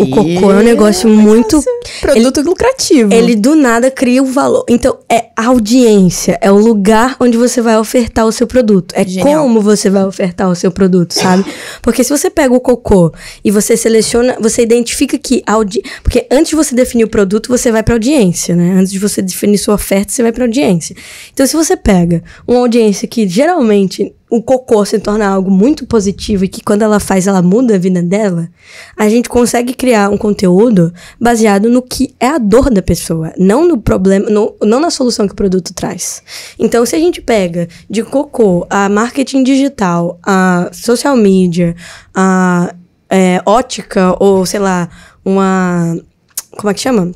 o cocô é um negócio muito. Produto lucrativo. Ele do nada cria o valor. Então, é a audiência, é o lugar onde você vai ofertar o seu produto. É Genial. como você vai ofertar o seu produto, sabe? Porque se você pega o cocô e você seleciona, você identifica que audi... Porque antes de você definir o produto, você vai pra audiência, né? Antes de você definir sua oferta, você vai pra audiência. Então, se você pega uma audiência que geralmente o cocô se torna algo muito positivo e que quando ela faz, ela muda a vida dela, a gente consegue criar um conteúdo baseado no que é a dor da pessoa, não no problema, no- não na solução que o produto traz. Então, se a gente pega de cocô a marketing digital, a social media, a é, ótica ou, sei lá, uma. Como é que chama?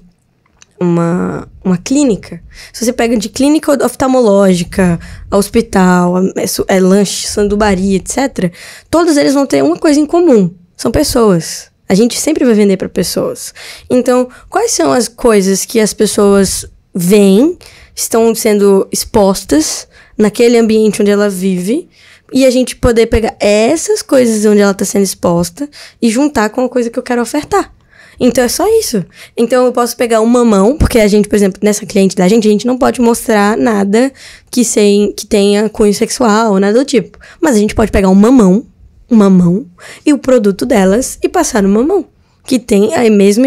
Uma, uma clínica, se você pega de clínica oftalmológica, hospital, é, é, lanche, sandubaria, etc., todos eles vão ter uma coisa em comum: são pessoas. A gente sempre vai vender para pessoas. Então, quais são as coisas que as pessoas veem, estão sendo expostas naquele ambiente onde ela vive? E a gente poder pegar essas coisas onde ela está sendo exposta e juntar com a coisa que eu quero ofertar. Então é só isso. Então eu posso pegar um mamão, porque a gente, por exemplo, nessa cliente da gente, a gente não pode mostrar nada que, sem, que tenha cunho sexual ou nada do tipo. Mas a gente pode pegar um mamão, mamão, e o produto delas e passar no mamão. Que tem a mesma,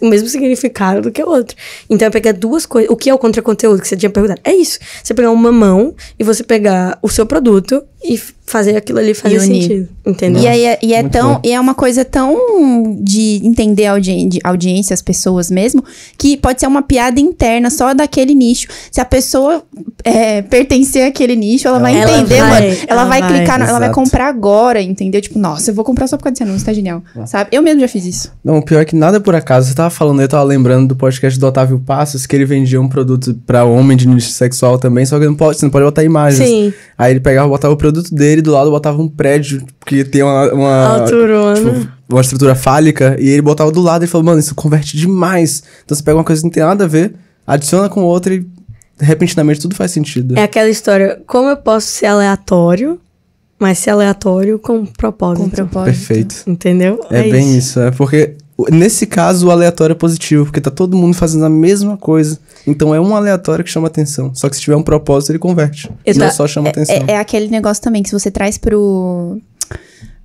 o mesmo significado do que o outro. Então, é pegar duas coisas. O que é o contra-conteúdo que você tinha perguntado? É isso. Você pegar um mamão e você pegar o seu produto e fazer aquilo ali fazer E sentido. Entendeu? E, aí, é- e é Muito tão. bom. E é uma coisa tão de entender a audi audiência, as pessoas mesmo, que pode ser uma piada interna só daquele nicho. Se a pessoa é, pertencer àquele nicho, ela vai Ela entender, vai, mano. Ela, ela vai, vai. clicar, no- ela vai comprar agora, entendeu? Tipo, nossa, eu vou comprar só por causa desse anúncio, tá genial. Sabe? Eu mesmo já fiz isso. Não, o pior é que nada é por acaso. Você tava falando, eu tava lembrando do podcast do Otávio Passos, que ele vendia um produto pra homem de nicho sexual também, só que não pode, você não pode botar imagens. Sim. Aí ele pegava, botava o produto dele, do lado botava um prédio que tem uma... uma Alturona. tipo, uma estrutura fálica, e ele botava do lado e falou, mano, isso converte demais. Então você pega uma coisa que não tem nada a ver, adiciona com outra e repentinamente tudo faz sentido. É aquela história, como eu posso ser aleatório, mas ser aleatório com propósito. Com propósito. Perfeito. Entendeu? É, bem isso. é porque nesse caso o aleatório é positivo, porque tá todo mundo fazendo a mesma coisa. Então é um aleatório que chama atenção. Só que se tiver um propósito, ele converte. Eu Não só chama atenção. É, é aquele negócio também que se você traz pro.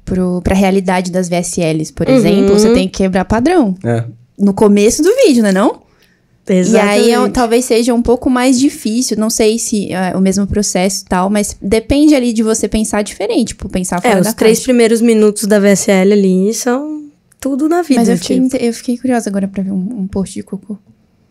Pro, pra realidade das VSLs, por exemplo, você tem que quebrar padrão. É. No começo do vídeo, né não? Exatamente. E aí é um- talvez seja um pouco mais difícil, não sei se é o mesmo processo e tal, mas depende ali de você pensar diferente, tipo, pensar fora É, da os três primeiros minutos da VSL ali são tudo na vida. Mas eu fiquei, tipo. eu fiquei curiosa agora pra ver um, um post de cocô.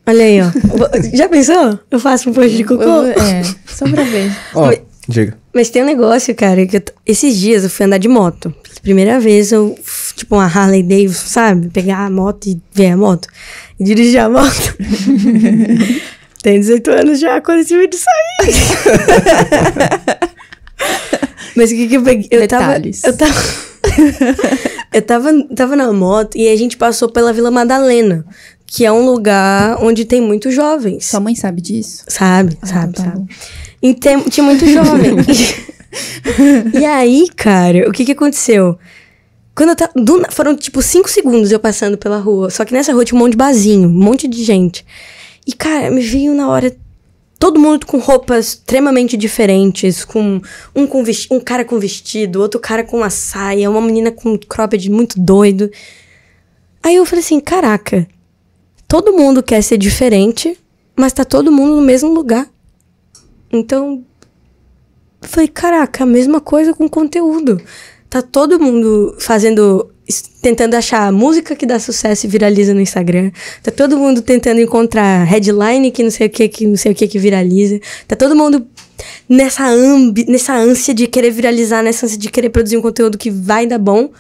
Olha aí, ó. [laughs] Já pensou? Eu faço um post de cocô? Eu- é, só pra ver. Ó, Oi. diga. Mas tem um negócio, cara, que eu esses dias eu fui andar de moto. Primeira vez eu, tipo, uma Harley Davidson, sabe? Pegar a moto e ver a moto. E dirigir a moto. [laughs] Tem 18 anos já quando esse vídeo sair. [laughs] Mas o que que eu peguei? Eu Detalhes. tava... Eu tava... [laughs] eu tava, tava na moto e a gente passou pela Vila Madalena. Que é um lugar onde tem muitos jovens. Sua mãe sabe disso? Sabe, Ah, sabe, tá sabe. E tem- tinha muito jovem. [laughs] e aí, cara, o que que aconteceu? Quando eu tava. do foram tipo cinco segundos eu passando pela rua. Só que nessa rua tinha um monte de barzinho, um monte de gente. E, cara, me veio na hora. Todo mundo com roupas extremamente diferentes, com um, com um cara com vestido, outro cara com uma saia, uma menina com cropped muito doido. Aí eu falei assim, caraca, todo mundo quer ser diferente, mas tá todo mundo no mesmo lugar. Então, falei, caraca, a mesma coisa com conteúdo. Tá todo mundo fazendo. Tentando achar a música que dá sucesso e viraliza no Instagram. Tá todo mundo tentando encontrar headline que não sei o que, que não sei o que que viraliza. Tá todo mundo nessa, ambi, nessa ânsia de querer viralizar, nessa ânsia de querer produzir um conteúdo que vai dar bom.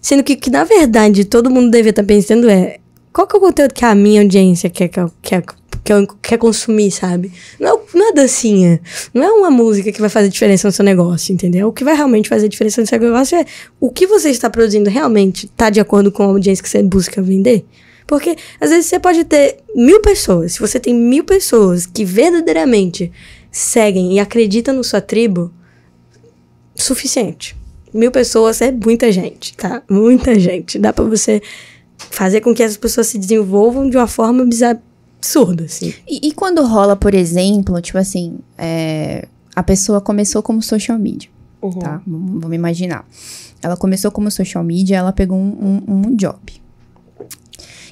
Sendo que, que na verdade, todo mundo deveria estar pensando é qual que é o conteúdo que a minha audiência quer, quer, quer, quer, consumir, sabe? Não é, não é dancinha. Não é uma música que vai fazer diferença no seu negócio, entendeu? O que vai realmente fazer diferença no seu negócio é o que você está produzindo realmente está de acordo com a audiência que você busca vender. Porque às vezes você pode ter mil pessoas. Se você tem mil pessoas que verdadeiramente seguem e acreditam na sua tribo, suficiente. Mil pessoas é muita gente, tá? Muita gente. Dá pra você fazer com que essas pessoas se desenvolvam de uma forma absurda, assim. E, e quando rola, por exemplo, tipo assim, é, a pessoa começou como social media, tá? V- Vamos imaginar. Ela começou como social media, ela pegou um, um, um job.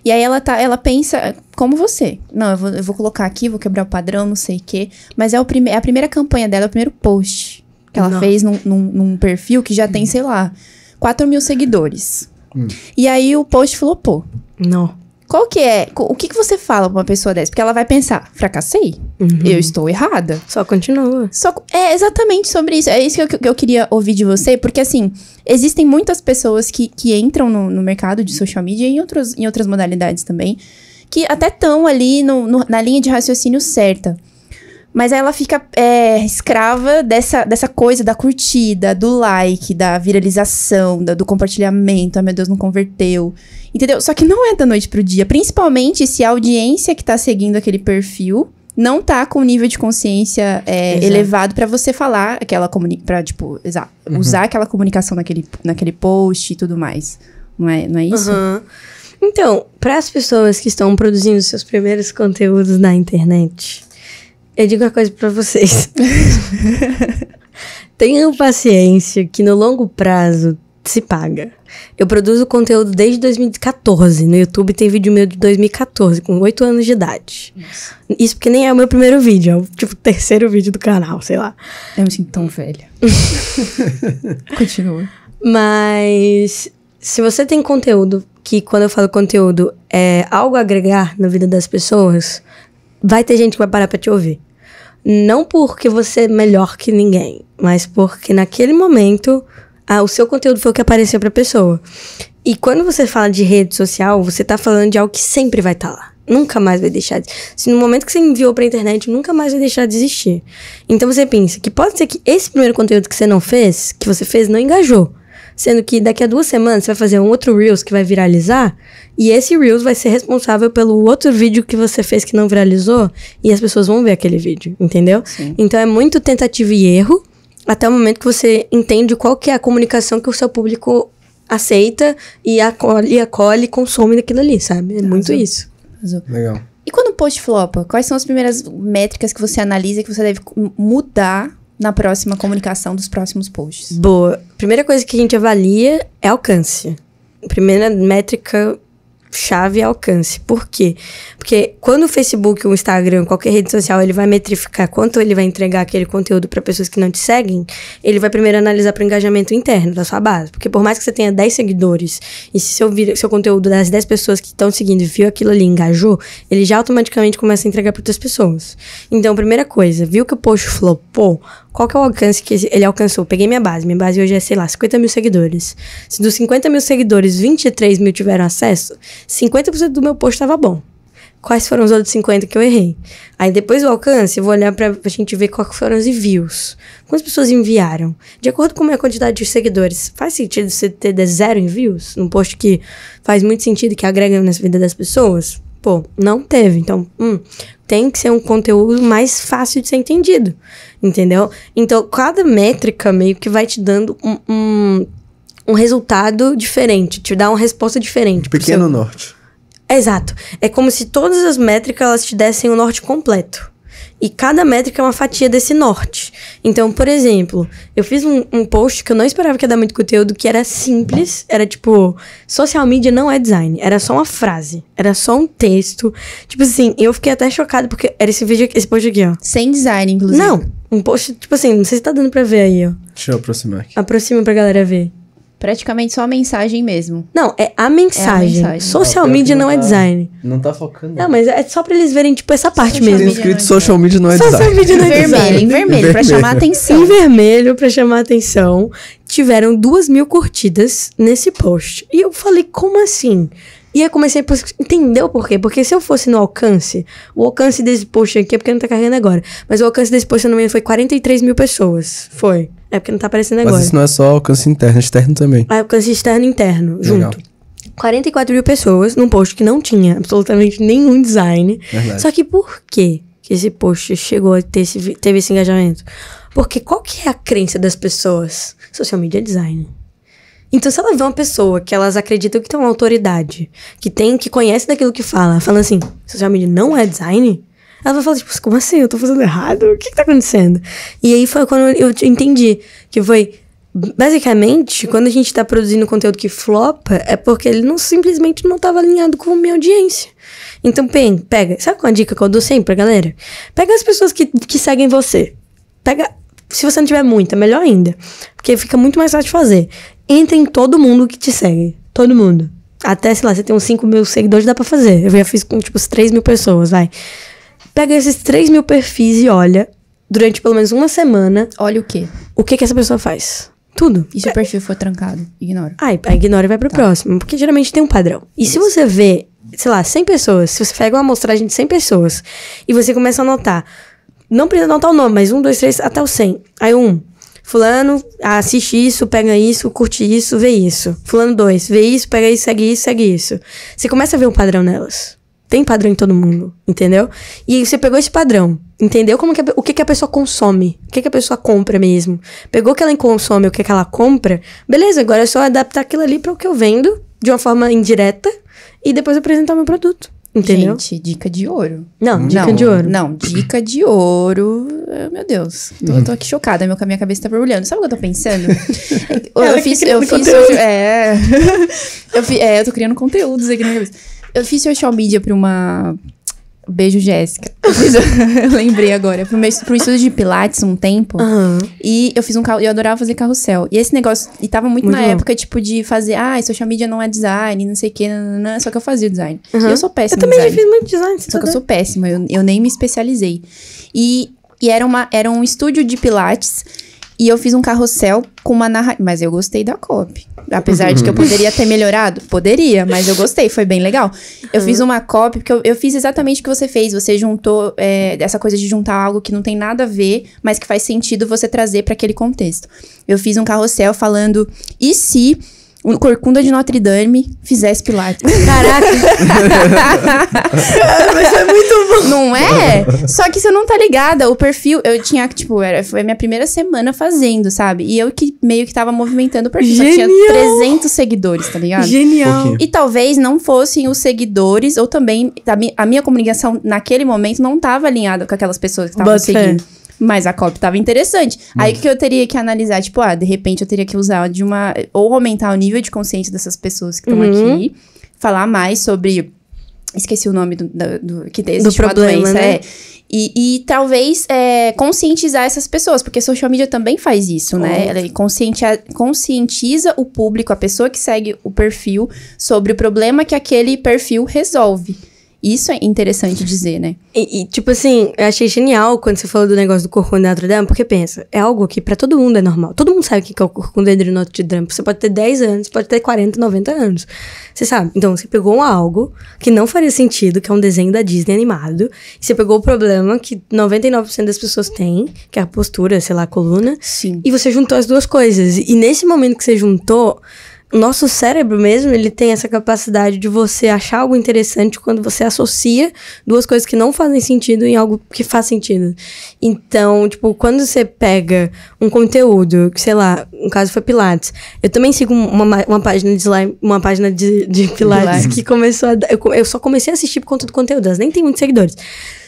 E aí ela tá, ela pensa como você. Não, eu vou, eu vou colocar aqui, vou quebrar o padrão, não sei o quê. Mas é, o prime é a primeira campanha dela, é o primeiro post que ela Não. fez num, num, num perfil que já tem, sei lá, 4 mil seguidores. E aí o post flopou. Não. Qual que é? O que, que você fala pra uma pessoa dessa? Porque ela vai pensar, fracassei? Eu estou errada? Só continua. Só, é exatamente sobre isso. É isso que eu, que eu queria ouvir de você, porque assim, existem muitas pessoas que, que entram no, no mercado de social media e em, outros, em outras modalidades também, que até estão ali no- no- na linha de raciocínio certa. Mas aí ela fica é, escrava dessa, dessa coisa da curtida, do like, da viralização, da- do compartilhamento. Ai meu Deus, não converteu. Entendeu? Só que não é da noite pro dia. Principalmente se a audiência que tá seguindo aquele perfil não tá com um nível de consciência é, elevado pra você falar aquela comunicação. Pra, tipo, exa- usar aquela comunicação naquele, naquele post e tudo mais. Não é, não é isso? Aham. Então, para as pessoas que estão produzindo seus primeiros conteúdos na internet, eu digo uma coisa para vocês. [laughs] Tenham paciência que no longo prazo se paga. Eu produzo conteúdo desde 2014. No YouTube tem vídeo meu de 2014, com 8 anos de idade. Isso porque nem é o meu primeiro vídeo, é o tipo terceiro vídeo do canal, sei lá. Eu me sinto tão velha. [laughs] Continua. Mas se você tem conteúdo, que quando eu falo conteúdo é algo a agregar na vida das pessoas, vai ter gente que vai parar pra te ouvir. Não porque você é melhor que ninguém, mas porque naquele momento ah, o seu conteúdo foi o que apareceu pra pessoa. E quando você fala de rede social, você tá falando de algo que sempre vai estar lá. Nunca mais vai deixar de... Se no momento que você enviou pra internet, nunca mais vai deixar de existir. Então você pensa que pode ser que esse primeiro conteúdo que você não fez, que você fez, não engajou. Sendo que daqui a duas semanas você vai fazer um outro Reels que vai viralizar. E esse Reels vai ser responsável pelo outro vídeo que você fez que não viralizou. E as pessoas vão ver aquele vídeo, entendeu? Sim. Então é muito tentativa e erro. Até o momento que você entende qual que é a comunicação que o seu público aceita e acolhe, e acolhe e consome daquilo ali, sabe? É muito isso. Arrasou. Legal. E quando o post flopa, quais são as primeiras métricas que você analisa que você deve mudar na próxima comunicação dos próximos posts? Boa. Primeira coisa que a gente avalia é alcance. Primeira métrica chave é alcance. Por quê? Porque quando o Facebook, o Instagram, qualquer rede social, ele vai metrificar quanto ele vai entregar aquele conteúdo para pessoas que não te seguem, ele vai primeiro analisar para o engajamento interno da sua base. Porque por mais que você tenha 10 seguidores, e se seu, seu conteúdo das 10 pessoas que estão seguindo viu aquilo ali engajou, ele já automaticamente começa a entregar para outras pessoas. Então, primeira coisa, viu que o post flopou, qual que é o alcance que ele alcançou? Peguei minha base. Minha base hoje é, sei lá, 50 mil seguidores. Se dos 50 mil seguidores, 23 mil tiveram acesso, 50% do meu post estava bom. Quais foram os outros 50 que eu errei? Aí depois do alcance, eu vou olhar pra, pra gente ver quais foram os envios. Quantas pessoas enviaram? De acordo com a minha quantidade de seguidores, faz sentido você ter zero envios? Num post que faz muito sentido, que agrega na vida das pessoas? Pô, não teve. Então, hum, tem que ser um conteúdo mais fácil de ser entendido. Entendeu? Então, cada métrica meio que vai te dando um, um, um resultado diferente, te dá uma resposta diferente. Pequeno seu- norte. Exato. É como se todas as métricas elas te dessem o norte completo. E cada métrica é uma fatia desse norte. Então, por exemplo, eu fiz um, um post que eu não esperava que ia dar muito conteúdo, que era simples. Era tipo, social media não é design. Era só uma frase. Era só um texto. Tipo assim, eu fiquei até chocada porque era esse vídeo, esse post aqui, ó. Sem design, inclusive. Não, um post, tipo assim, não sei se tá dando pra ver aí, ó. Deixa eu aproximar aqui. Aproxima pra galera ver. Praticamente só a mensagem mesmo. Não, é a mensagem. mensagem. Social Ah, pior media que não é tá- design. Não tá focando. Não, mas é só pra eles verem, tipo, essa parte Social mesmo. Media escrito não é social media não é Social design. media não é Vermelho, design. em vermelho, pra chamar a Em atenção. vermelho, pra chamar a atenção, tiveram duas mil curtidas nesse post. E eu falei, como assim? E eu comecei a entender o porquê. Porque se eu fosse no alcance, o alcance desse post aqui é porque não tá carregando agora. Mas o alcance desse post, se eu não me engano, foi 43 mil pessoas. Foi. É porque não tá aparecendo agora. Mas isso não é só alcance interno, é externo também. Alcance externo e interno, Legal. junto. 44 mil pessoas num post que não tinha absolutamente nenhum design. Verdade. Só que por quê que esse post chegou a ter esse, teve esse engajamento? Porque qual que é a crença das pessoas? Social media é design. Então, se ela vê uma pessoa que elas acreditam que tem uma autoridade, que tem, que conhece daquilo que fala, falando assim, social media não é design, ela vai falar, tipo, como assim? Eu tô fazendo errado? O que que tá acontecendo? E aí foi quando eu entendi que foi, basicamente, quando a gente tá produzindo conteúdo que flopa, é porque ele não simplesmente não tava alinhado com a minha audiência. Então, pega, sabe qual é a dica que eu dou sempre pra galera? Pega as pessoas que, que seguem você. Pega, se você não tiver muita, melhor ainda. Porque fica muito mais fácil de fazer. Entra em todo mundo que te segue. Todo mundo. Até, sei lá, você tem uns 5 mil seguidores, dá pra fazer. Eu já fiz com, tipo, uns 3 mil pessoas, vai. Pega esses 3 mil perfis e olha, durante pelo menos uma semana, Olha o quê? o que que essa pessoa faz. Tudo. E se o perfil for trancado? Ignora. Aí ignora e vai pro próximo. Porque geralmente tem um padrão. E se você vê, sei lá, 100 pessoas, se você pega uma amostragem de 100 pessoas e você começa a anotar, não precisa anotar o nome, mas um, dois, três, até o 100. Aí um, fulano, assiste isso, pega isso, curte isso, vê isso. Fulano dois, vê isso, pega isso, segue isso, segue isso. Você começa a ver um padrão nelas. Tem padrão em todo mundo, entendeu? E você pegou esse padrão, entendeu como que a, o que, que a pessoa consome, o que, que a pessoa compra mesmo. Pegou o que ela consome, o que, que ela compra, beleza, agora é só adaptar aquilo ali para o que eu vendo, de uma forma indireta, e depois apresentar o meu produto, entendeu? Gente, dica de ouro. Não, dica não, de ouro. Não, dica de ouro. Ah, Meu Deus. Tô, tô aqui chocada, meu, minha cabeça tá borbulhando. Sabe o que eu tô pensando? [laughs] eu, eu fiz. Eu fiz é. [laughs] eu, fi- é, eu tô criando conteúdos aqui na minha cabeça. Eu fiz social media pra uma. Beijo, Jéssica. [laughs] Eu, lembrei agora. Um pra um estúdio de Pilates um tempo. Aham. E eu fiz um carro, eu adorava fazer carrossel. E esse negócio, e tava muito, Muito na bom. época, tipo, de fazer, ah, social media não é design, não sei o que, só que eu fazia design. Uhum. E eu sou péssima Eu também já fiz muito design. Só que eu sou péssima, eu, eu nem me especializei. E, e era, uma, era um estúdio de pilates, e eu fiz um carrossel com uma narrativa. Mas eu gostei da copy. Apesar de que eu poderia ter melhorado, poderia, mas eu [laughs] gostei, foi bem legal. Eu fiz uma copy, porque eu, eu fiz exatamente o que você fez. Você juntou é, essa coisa de juntar algo que não tem nada a ver, mas que faz sentido você trazer para aquele contexto. Eu fiz um carrossel falando, e se o Corcunda de Notre Dame fizesse pilates? Caraca. [laughs] Mas é muito bom. Não é? Só que você não tá ligada. O perfil, eu tinha, tipo, era, foi a minha primeira semana fazendo, sabe? E eu que meio que tava movimentando o perfil. Só que tinha Genial! 300 seguidores, tá ligado? Genial. E talvez não fossem os seguidores, ou também a, mi- a minha comunicação naquele momento não tava alinhada com aquelas pessoas que estavam Bota fé. Mas a copy tava interessante. Aí o que eu teria que analisar? Tipo, ah, de repente eu teria que usar de uma. Ou aumentar o nível de consciência dessas pessoas que estão Uhum. aqui. Falar mais sobre. Esqueci o nome do, da- do, que tem Do existe uma problema, doença, né? é. E, e talvez é, conscientizar essas pessoas, porque social media também faz isso, né? Ela conscientia- conscientiza o público, a pessoa que segue o perfil, sobre o problema que aquele perfil resolve. Isso é interessante dizer, né? E, e, tipo assim, eu achei genial quando você falou do negócio do Corcunda de Notre Dame, porque pensa, é algo que pra todo mundo é normal. Todo mundo sabe o que é o Corcunda de Notre Dame. Você pode ter 10 anos, pode ter 40, 90 anos. Você sabe? Então, você pegou algo que não faria sentido, que é um desenho da Disney animado, e você pegou o problema que 99% das pessoas têm, que é a postura, sei lá, a coluna, Sim. e você juntou as duas coisas. E nesse momento que você juntou, nosso cérebro mesmo, ele tem essa capacidade de você achar algo interessante quando você associa duas coisas que não fazem sentido em algo que faz sentido. Então, tipo, quando você pega um conteúdo, que sei lá, um caso foi Pilates. Eu também sigo uma, ma- uma página de slime, uma página de, de Pilates, que começou a dar, eu, eu só comecei a assistir por conta do conteúdo, elas nem tem muitos seguidores.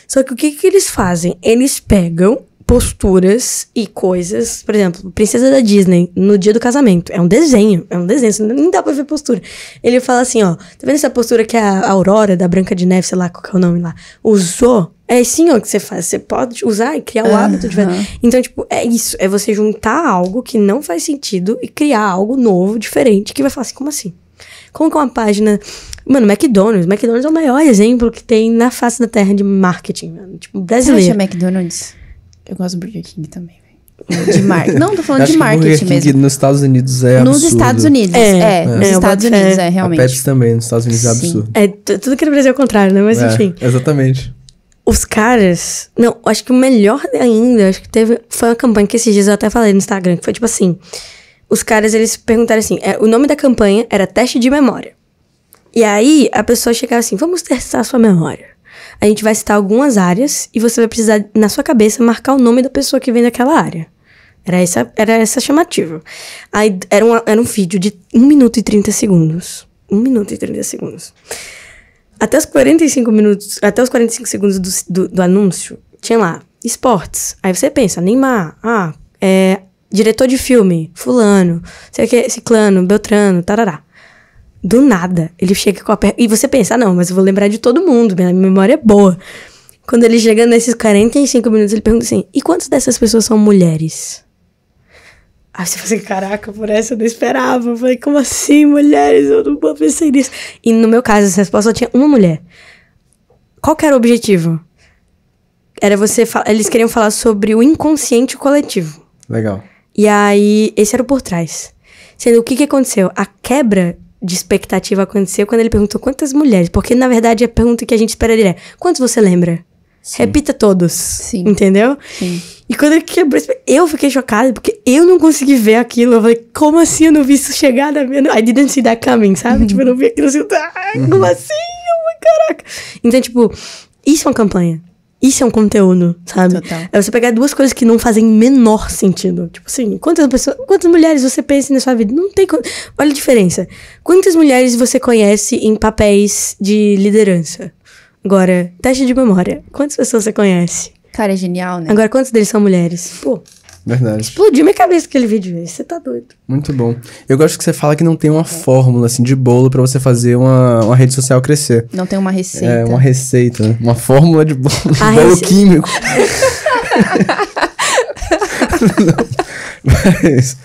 Só que o que, que eles fazem? Eles pegam posturas e coisas, por exemplo, Princesa da Disney, no dia do casamento. É um desenho, é um desenho, você nem dá pra ver postura. Ele fala assim, ó, tá vendo essa postura que a Aurora, da Branca de Neve, sei lá qual que é o nome lá, usou É sim o que você faz. Você pode usar e criar o hábito de fazer. Então, tipo, é isso. É você juntar algo que não faz sentido e criar algo novo, diferente, que vai falar assim, como assim? Como que uma página. Mano, McDonald's. McDonald's é o maior exemplo que tem na face da terra de marketing, mano. Tipo, Você brasileiro. acha McDonald's? Eu gosto do Burger King também, velho. De marketing. [laughs] Não, tô falando Acho de marketing King mesmo. nos Estados Unidos é Nos absurdo. Estados Unidos. É, É, nos é, Estados. Unidos, é, A realmente. Pepsi também, nos Estados Unidos é Sim. absurdo. É, tudo que no Brasil é o contrário, né? Mas É, enfim. Exatamente. Os caras. Não, acho que o melhor ainda, acho que teve. Foi uma campanha que esses dias eu até falei no Instagram, que foi tipo assim. Os caras, eles perguntaram assim: é, o nome da campanha era teste de memória. E aí a pessoa chegava assim: vamos testar a sua memória. A gente vai citar algumas áreas e você vai precisar, na sua cabeça, marcar o nome da pessoa que vem daquela área. Era essa, era essa chamativa. Aí era, uma, era um vídeo de 1 minuto e 30 segundos. 1 minuto e 30 segundos. Até os 45 minutos, até os 45 segundos do, do, do anúncio, tinha lá, esportes. Aí você pensa, Neymar, ah, é, diretor de filme, fulano, sei o que, ciclano, beltrano, tarará. Do nada, ele chega com a perna. E você pensa, ah, não, mas eu vou lembrar de todo mundo, minha memória é boa. Quando ele chega nesses 45 minutos, ele pergunta assim: e quantas dessas pessoas são mulheres? Aí você fala assim, caraca, por essa eu não esperava. Eu falei, como assim, mulheres? Eu não pensei nisso. E no meu caso, essa resposta só tinha uma mulher. Qual que era o objetivo? Era você. Eles queriam falar sobre o inconsciente coletivo. Legal. E aí, esse era o por trás. Sendo o que, que aconteceu? A quebra de expectativa aconteceu quando ele perguntou quantas mulheres. Porque, na verdade, a pergunta que a gente esperaria é: quantos você lembra? Repita todos. Sim. Entendeu? Sim. E quando ele quebrou, eu fiquei chocada, porque eu não consegui ver aquilo. Eu falei, como assim eu não vi isso chegar na minha. I didn't see that coming, sabe? tipo, eu não vi aquilo assim. Ah, como assim? Oh, caraca. Então, tipo, isso é uma campanha. Isso é um conteúdo, sabe? Total. É você pegar duas coisas que não fazem menor sentido. Tipo assim, quantas pessoas, quantas mulheres você pensa na sua vida? Não tem. Olha a diferença. Quantas mulheres você conhece em papéis de liderança? Agora, teste de memória. Quantas pessoas você conhece? Cara, é genial, né? Agora, quantos deles são mulheres? Pô, Verdade. explodiu minha cabeça aquele vídeo. Você tá doido. Muito bom. Eu gosto que você fala que não tem uma fórmula, assim, de bolo pra você fazer uma, uma rede social crescer. Não tem uma receita. É, uma receita, né? Uma fórmula de bolo, A [laughs] bolo rece- químico. [laughs] [laughs] Mas,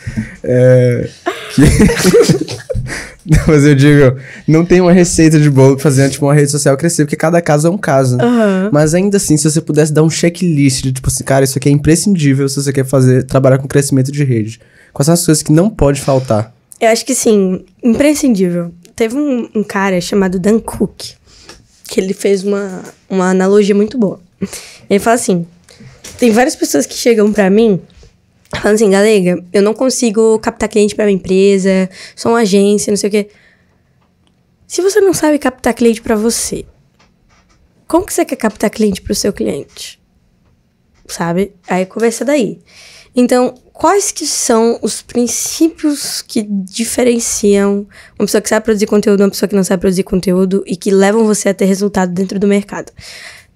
é, Não, [laughs] Mas eu digo, não tem uma receita de bolo pra fazer tipo, uma rede social crescer, porque cada caso é um caso. Aham. Mas ainda assim, se você pudesse dar um checklist de tipo assim, cara, isso aqui é imprescindível se você quer fazer, trabalhar com crescimento de rede. Quais são as coisas que não pode faltar? Eu acho que sim, imprescindível. Teve um, um cara chamado Dan Cook, que ele fez uma, uma analogia muito boa. Ele fala assim: tem várias pessoas que chegam pra mim falando assim, Galega, eu não consigo captar cliente pra minha empresa, sou uma agência, não sei o quê. Se você não sabe captar cliente pra você, como que você quer captar cliente pro seu cliente? Sabe? Aí começa daí. Então, quais que são os princípios que diferenciam uma pessoa que sabe produzir conteúdo de uma pessoa que não sabe produzir conteúdo e que levam você a ter resultado dentro do mercado?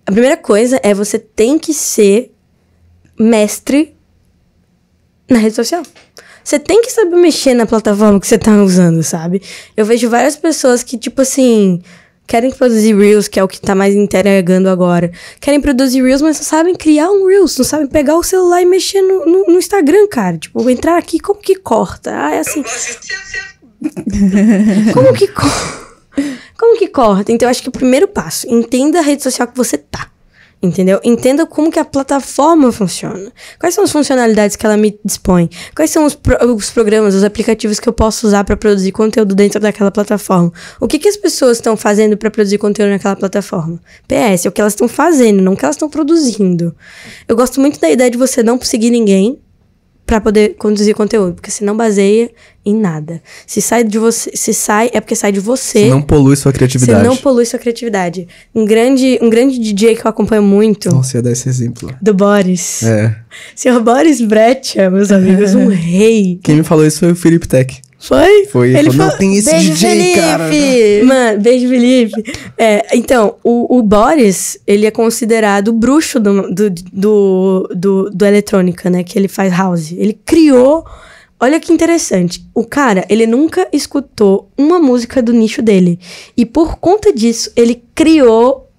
A primeira coisa é você tem que ser mestre na rede social. Você tem que saber mexer na plataforma que você tá usando, sabe? Eu vejo várias pessoas que, tipo assim, querem produzir Reels, que é o que tá mais entregando agora. Querem produzir Reels, mas não sabem criar um Reels, não sabem pegar o celular e mexer no, no, no Instagram, cara. Tipo, entrar aqui, como que corta? Ah, é assim. Como que corta? [laughs] Como que corta? Então, eu acho que o primeiro passo, entenda a rede social que você tá. Entendeu? Entenda como que a plataforma funciona. Quais são as funcionalidades que ela me dispõe? Quais são os, pro- os programas, os aplicativos que eu posso usar para produzir conteúdo dentro daquela plataforma? O que, que as pessoas estão fazendo para produzir conteúdo naquela plataforma? PS, é o que elas estão fazendo, não o que elas estão produzindo. Eu gosto muito da ideia de você não seguir ninguém para poder conduzir conteúdo, porque você não baseia em nada. Se sai de você, se sai é porque sai de você. Você não polui sua criatividade. não polui sua criatividade. Um grande, um grande DJ que eu acompanho muito, Nossa, ia dar esse exemplo. do Boris. É. Senhor Boris Breccia, meus amigos, um rei. Quem me falou isso foi o Felipe Tech. Foi? Foi. Ele, falou, não, tem esse Beijo, DJ, Felipe! cara. Mano, beijo, Felipe. É, então, o, o Boris, ele é considerado o bruxo do, do, do, do, do eletrônica, né? Que ele faz house. Ele criou. Olha que interessante. O cara, ele nunca escutou uma música do nicho dele. E por conta disso, ele criou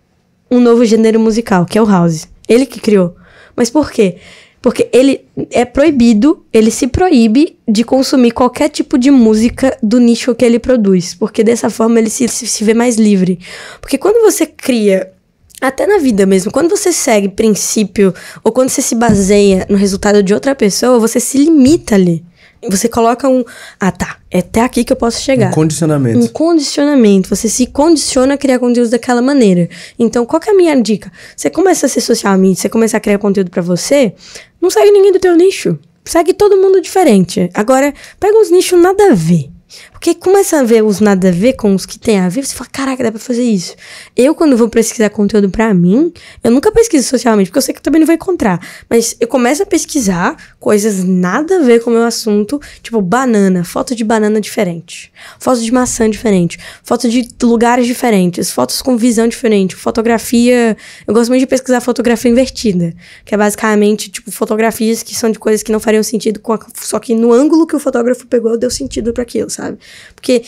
um novo gênero musical, que é o house. Ele que criou. Mas por quê? Porque ele é proibido, ele se proíbe de consumir qualquer tipo de música do nicho que ele produz. Porque dessa forma ele se, se vê mais livre. Porque quando você cria até na vida mesmo, quando você segue princípio ou quando você se baseia no resultado de outra pessoa, você se limita ali. Você coloca um. Ah, tá. É até aqui que eu posso chegar. Um condicionamento. Um condicionamento. Você se condiciona a criar conteúdo daquela maneira. Então, qual que é a minha dica? Você começa a ser social media, você começa a criar conteúdo para você, não segue ninguém do teu nicho. Segue todo mundo diferente. Agora, pega uns nichos nada a ver. Porque começa a ver os nada a ver com os que tem a ver, você fala, caraca, dá pra fazer isso. Eu, quando vou pesquisar conteúdo pra mim, eu nunca pesquiso socialmente, porque eu sei que eu também não vou encontrar. Mas eu começo a pesquisar coisas nada a ver com o meu assunto, tipo banana, foto de banana diferente, foto de maçã diferente, foto de lugares diferentes, fotos com visão diferente, fotografia. Eu gosto muito de pesquisar fotografia invertida, que é basicamente, tipo, fotografias que são de coisas que não fariam sentido, a, só que no ângulo que o fotógrafo pegou, deu sentido para aquilo, sabe? Porque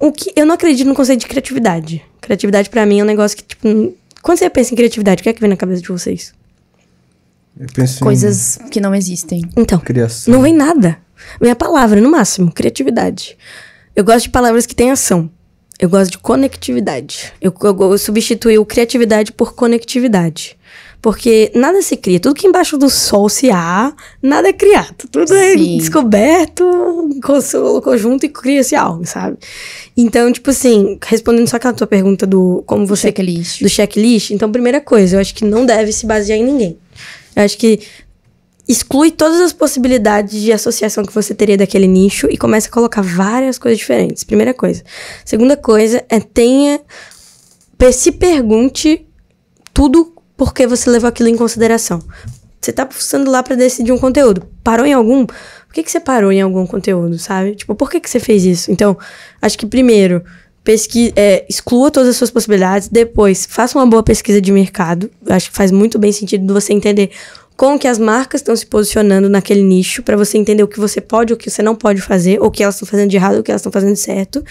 o que eu não acredito no conceito de criatividade. Criatividade para mim é um negócio que tipo, quando você pensa em criatividade, o que é que vem na cabeça de vocês? Eu penso Coisas que não existem. Então, Criação. não vem nada. Vem a palavra, no máximo, criatividade. Eu gosto de palavras que têm ação. Eu gosto de conectividade. Eu, eu, eu substituí o criatividade por conectividade. Porque nada se cria. Tudo que embaixo do sol se há, nada é criado. Tudo é Sim. descoberto, co- conjunto e cria-se algo, sabe? Então, tipo assim, respondendo só aquela tua pergunta do como você Checklist. do checklist, então, primeira coisa, eu acho que não deve se basear em ninguém. Eu acho que exclui todas as possibilidades de associação que você teria daquele nicho e começa a colocar várias coisas diferentes. Primeira coisa. Segunda coisa é tenha. Se pergunte tudo porque você levou aquilo em consideração. Você tá pulsando lá pra decidir um conteúdo. Parou em algum? Por que, que você parou em algum conteúdo, sabe? Tipo, por que, que você fez isso? Então, acho que primeiro, pesqui é, exclua todas as suas possibilidades. Depois, faça uma boa pesquisa de mercado. Acho que faz muito bem sentido você entender como que as marcas estão se posicionando naquele nicho para você entender o que você pode o que você não pode fazer, o que elas estão fazendo de errado o que elas estão fazendo de certo.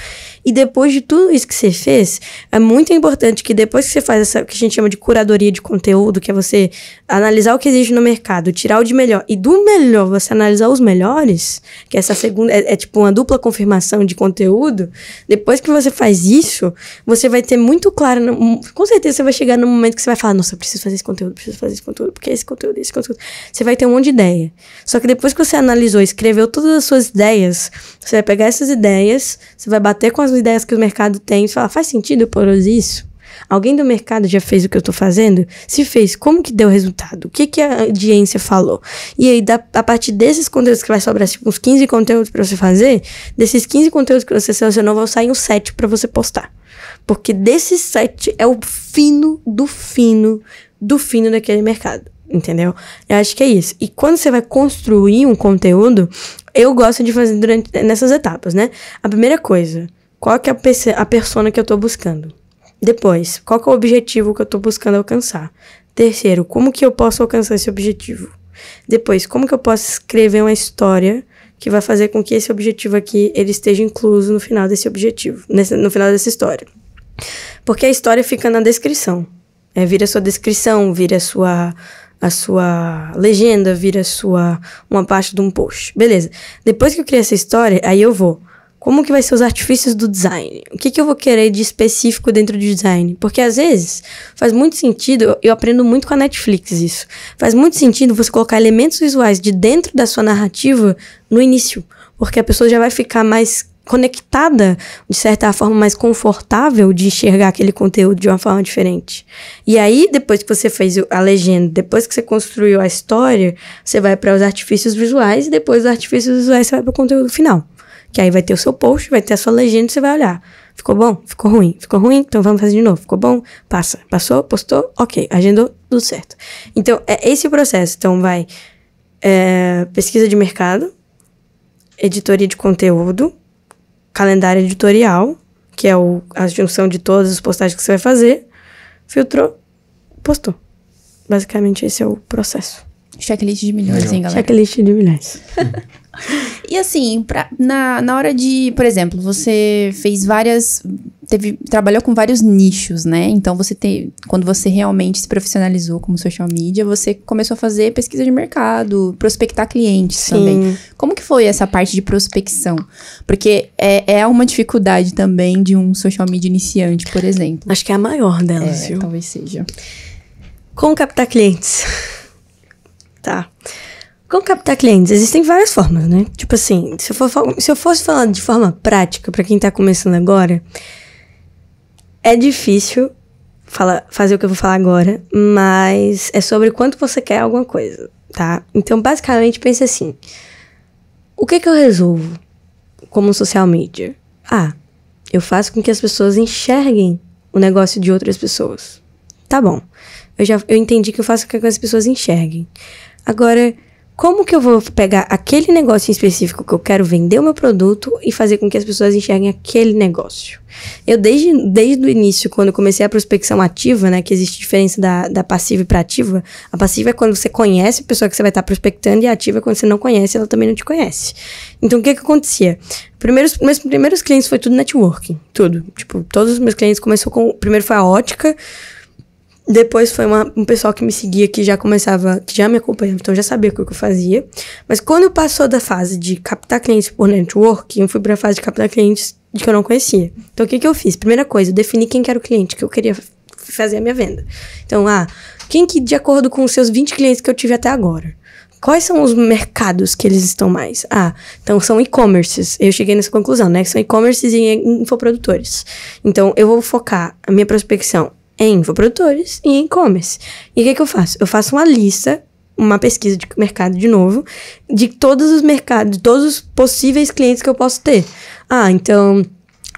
E depois de tudo isso que você fez, é muito importante que depois que você faz essa que a gente chama de curadoria de conteúdo, que é você analisar o que existe no mercado, tirar o de melhor e do melhor você analisar os melhores, que essa segunda é, é tipo uma dupla confirmação de conteúdo. Depois que você faz isso, você vai ter muito claro, com certeza você vai chegar no momento que você vai falar, nossa, eu preciso fazer esse conteúdo, preciso fazer esse conteúdo, porque esse conteúdo, esse conteúdo. Você vai ter um monte de ideia. Só que depois que você analisou, escreveu todas as suas ideias, você vai pegar essas ideias, você vai bater com as ideias que o mercado tem e falar, faz sentido eu produzir isso? Alguém do mercado já fez o que eu tô fazendo? Se fez, como que deu resultado? O que, que a audiência falou? E aí, da- a partir desses conteúdos que vai sobrar, tipo, uns 15 conteúdos pra você fazer, desses 15 conteúdos que você selecionou, vão sair uns 7 pra você postar. Porque desses 7 é o fino do fino do fino daquele mercado. Entendeu? Eu acho que é isso. E quando você vai construir um conteúdo, eu gosto de fazer durante nessas etapas, né? A primeira coisa, qual que é a, a persona que eu tô buscando? Depois, qual que é o objetivo que eu tô buscando alcançar? Terceiro, como que eu posso alcançar esse objetivo? Depois, como que eu posso escrever uma história que vai fazer com que esse objetivo aqui ele esteja incluso no final desse objetivo, nesse- no final dessa história? Porque a história fica na descrição. É, vira sua descrição, vira sua a sua legenda, vira sua uma parte de um post. Beleza. Depois que eu criei essa história, aí eu vou. Como que vai ser os artifícios do design? O que, que eu vou querer de específico dentro do design? Porque às vezes faz muito sentido, eu- aprendo muito com a Netflix isso. Faz muito sentido você colocar elementos visuais de dentro da sua narrativa no início. Porque a pessoa já vai ficar mais conectada, de certa forma, mais confortável de enxergar aquele conteúdo de uma forma diferente. E aí, depois que você fez a legenda, depois que você construiu a história, você vai para os artifícios visuais e depois dos artifícios visuais você vai para o conteúdo final. Que aí vai ter o seu post, vai ter a sua legenda e você vai olhar. Ficou bom? Ficou ruim? Ficou ruim? Então vamos fazer de novo. Ficou bom? Passa. Passou? Postou? Ok. Agendou? Tudo certo. Então, é esse o processo. Então, vai é, pesquisa de mercado, editoria de conteúdo, calendário editorial, que é o, a junção de todas as postagens que você vai fazer, filtrou, postou. Basicamente, esse é o processo. Checklist de milhões, hein, galera? Checklist de milhões. [laughs] E assim, pra, na, na hora de, por exemplo, você fez várias. teve, trabalhou com vários nichos, né? Então você tem, quando você realmente se profissionalizou como social media, você começou a fazer pesquisa de mercado, prospectar clientes Sim. também. Como que foi essa parte de prospecção? Porque é, é uma dificuldade também de um social media iniciante, por exemplo. Acho que é a maior delas, É, viu? talvez seja. Como captar clientes? [laughs] tá. Como captar clientes? Existem várias formas, né? Tipo assim, se eu, for, se eu fosse falar de forma prática pra quem tá começando agora, é difícil falar, fazer o que eu vou falar agora, mas é sobre quanto você quer alguma coisa, tá? Então, basicamente, pense assim: o que que eu resolvo como social media? Ah, eu faço com que as pessoas enxerguem o negócio de outras pessoas. Tá bom. Eu já eu entendi que eu faço com que as pessoas enxerguem. Agora, como que eu vou pegar aquele negócio em específico que eu quero vender o meu produto e fazer com que as pessoas enxerguem aquele negócio? Eu, desde, desde o início, quando eu comecei a prospecção ativa, né, que existe diferença da, da passiva e para ativa, a passiva é quando você conhece a pessoa que você vai estar prospectando e a ativa é quando você não conhece, ela também não te conhece. Então, o que que acontecia? Primeiros, meus primeiros clientes foi tudo networking, tudo. Tipo, todos os meus clientes começou com... Primeiro foi a ótica, depois foi uma- um pessoal que me seguia que já começava, que já me acompanhava, então já sabia o que eu fazia. Mas quando passou da fase de captar clientes por networking, eu fui pra fase de captar clientes que eu não conhecia. Então o que, que eu fiz? Primeira coisa, eu defini quem que era o cliente que eu queria fazer a minha venda. Então, ah, quem que, de acordo com os seus 20 clientes que eu tive até agora, Quais são os mercados que eles estão mais? Ah, então são e-commerces. Eu cheguei nessa conclusão, né? São e-commerces e infoprodutores. Então, eu vou focar a minha prospecção em infoprodutores e em e-commerce. E o que, que eu faço? Eu faço uma lista, uma pesquisa de mercado de novo, de todos os mercados, todos os possíveis clientes que eu posso ter. Ah, então.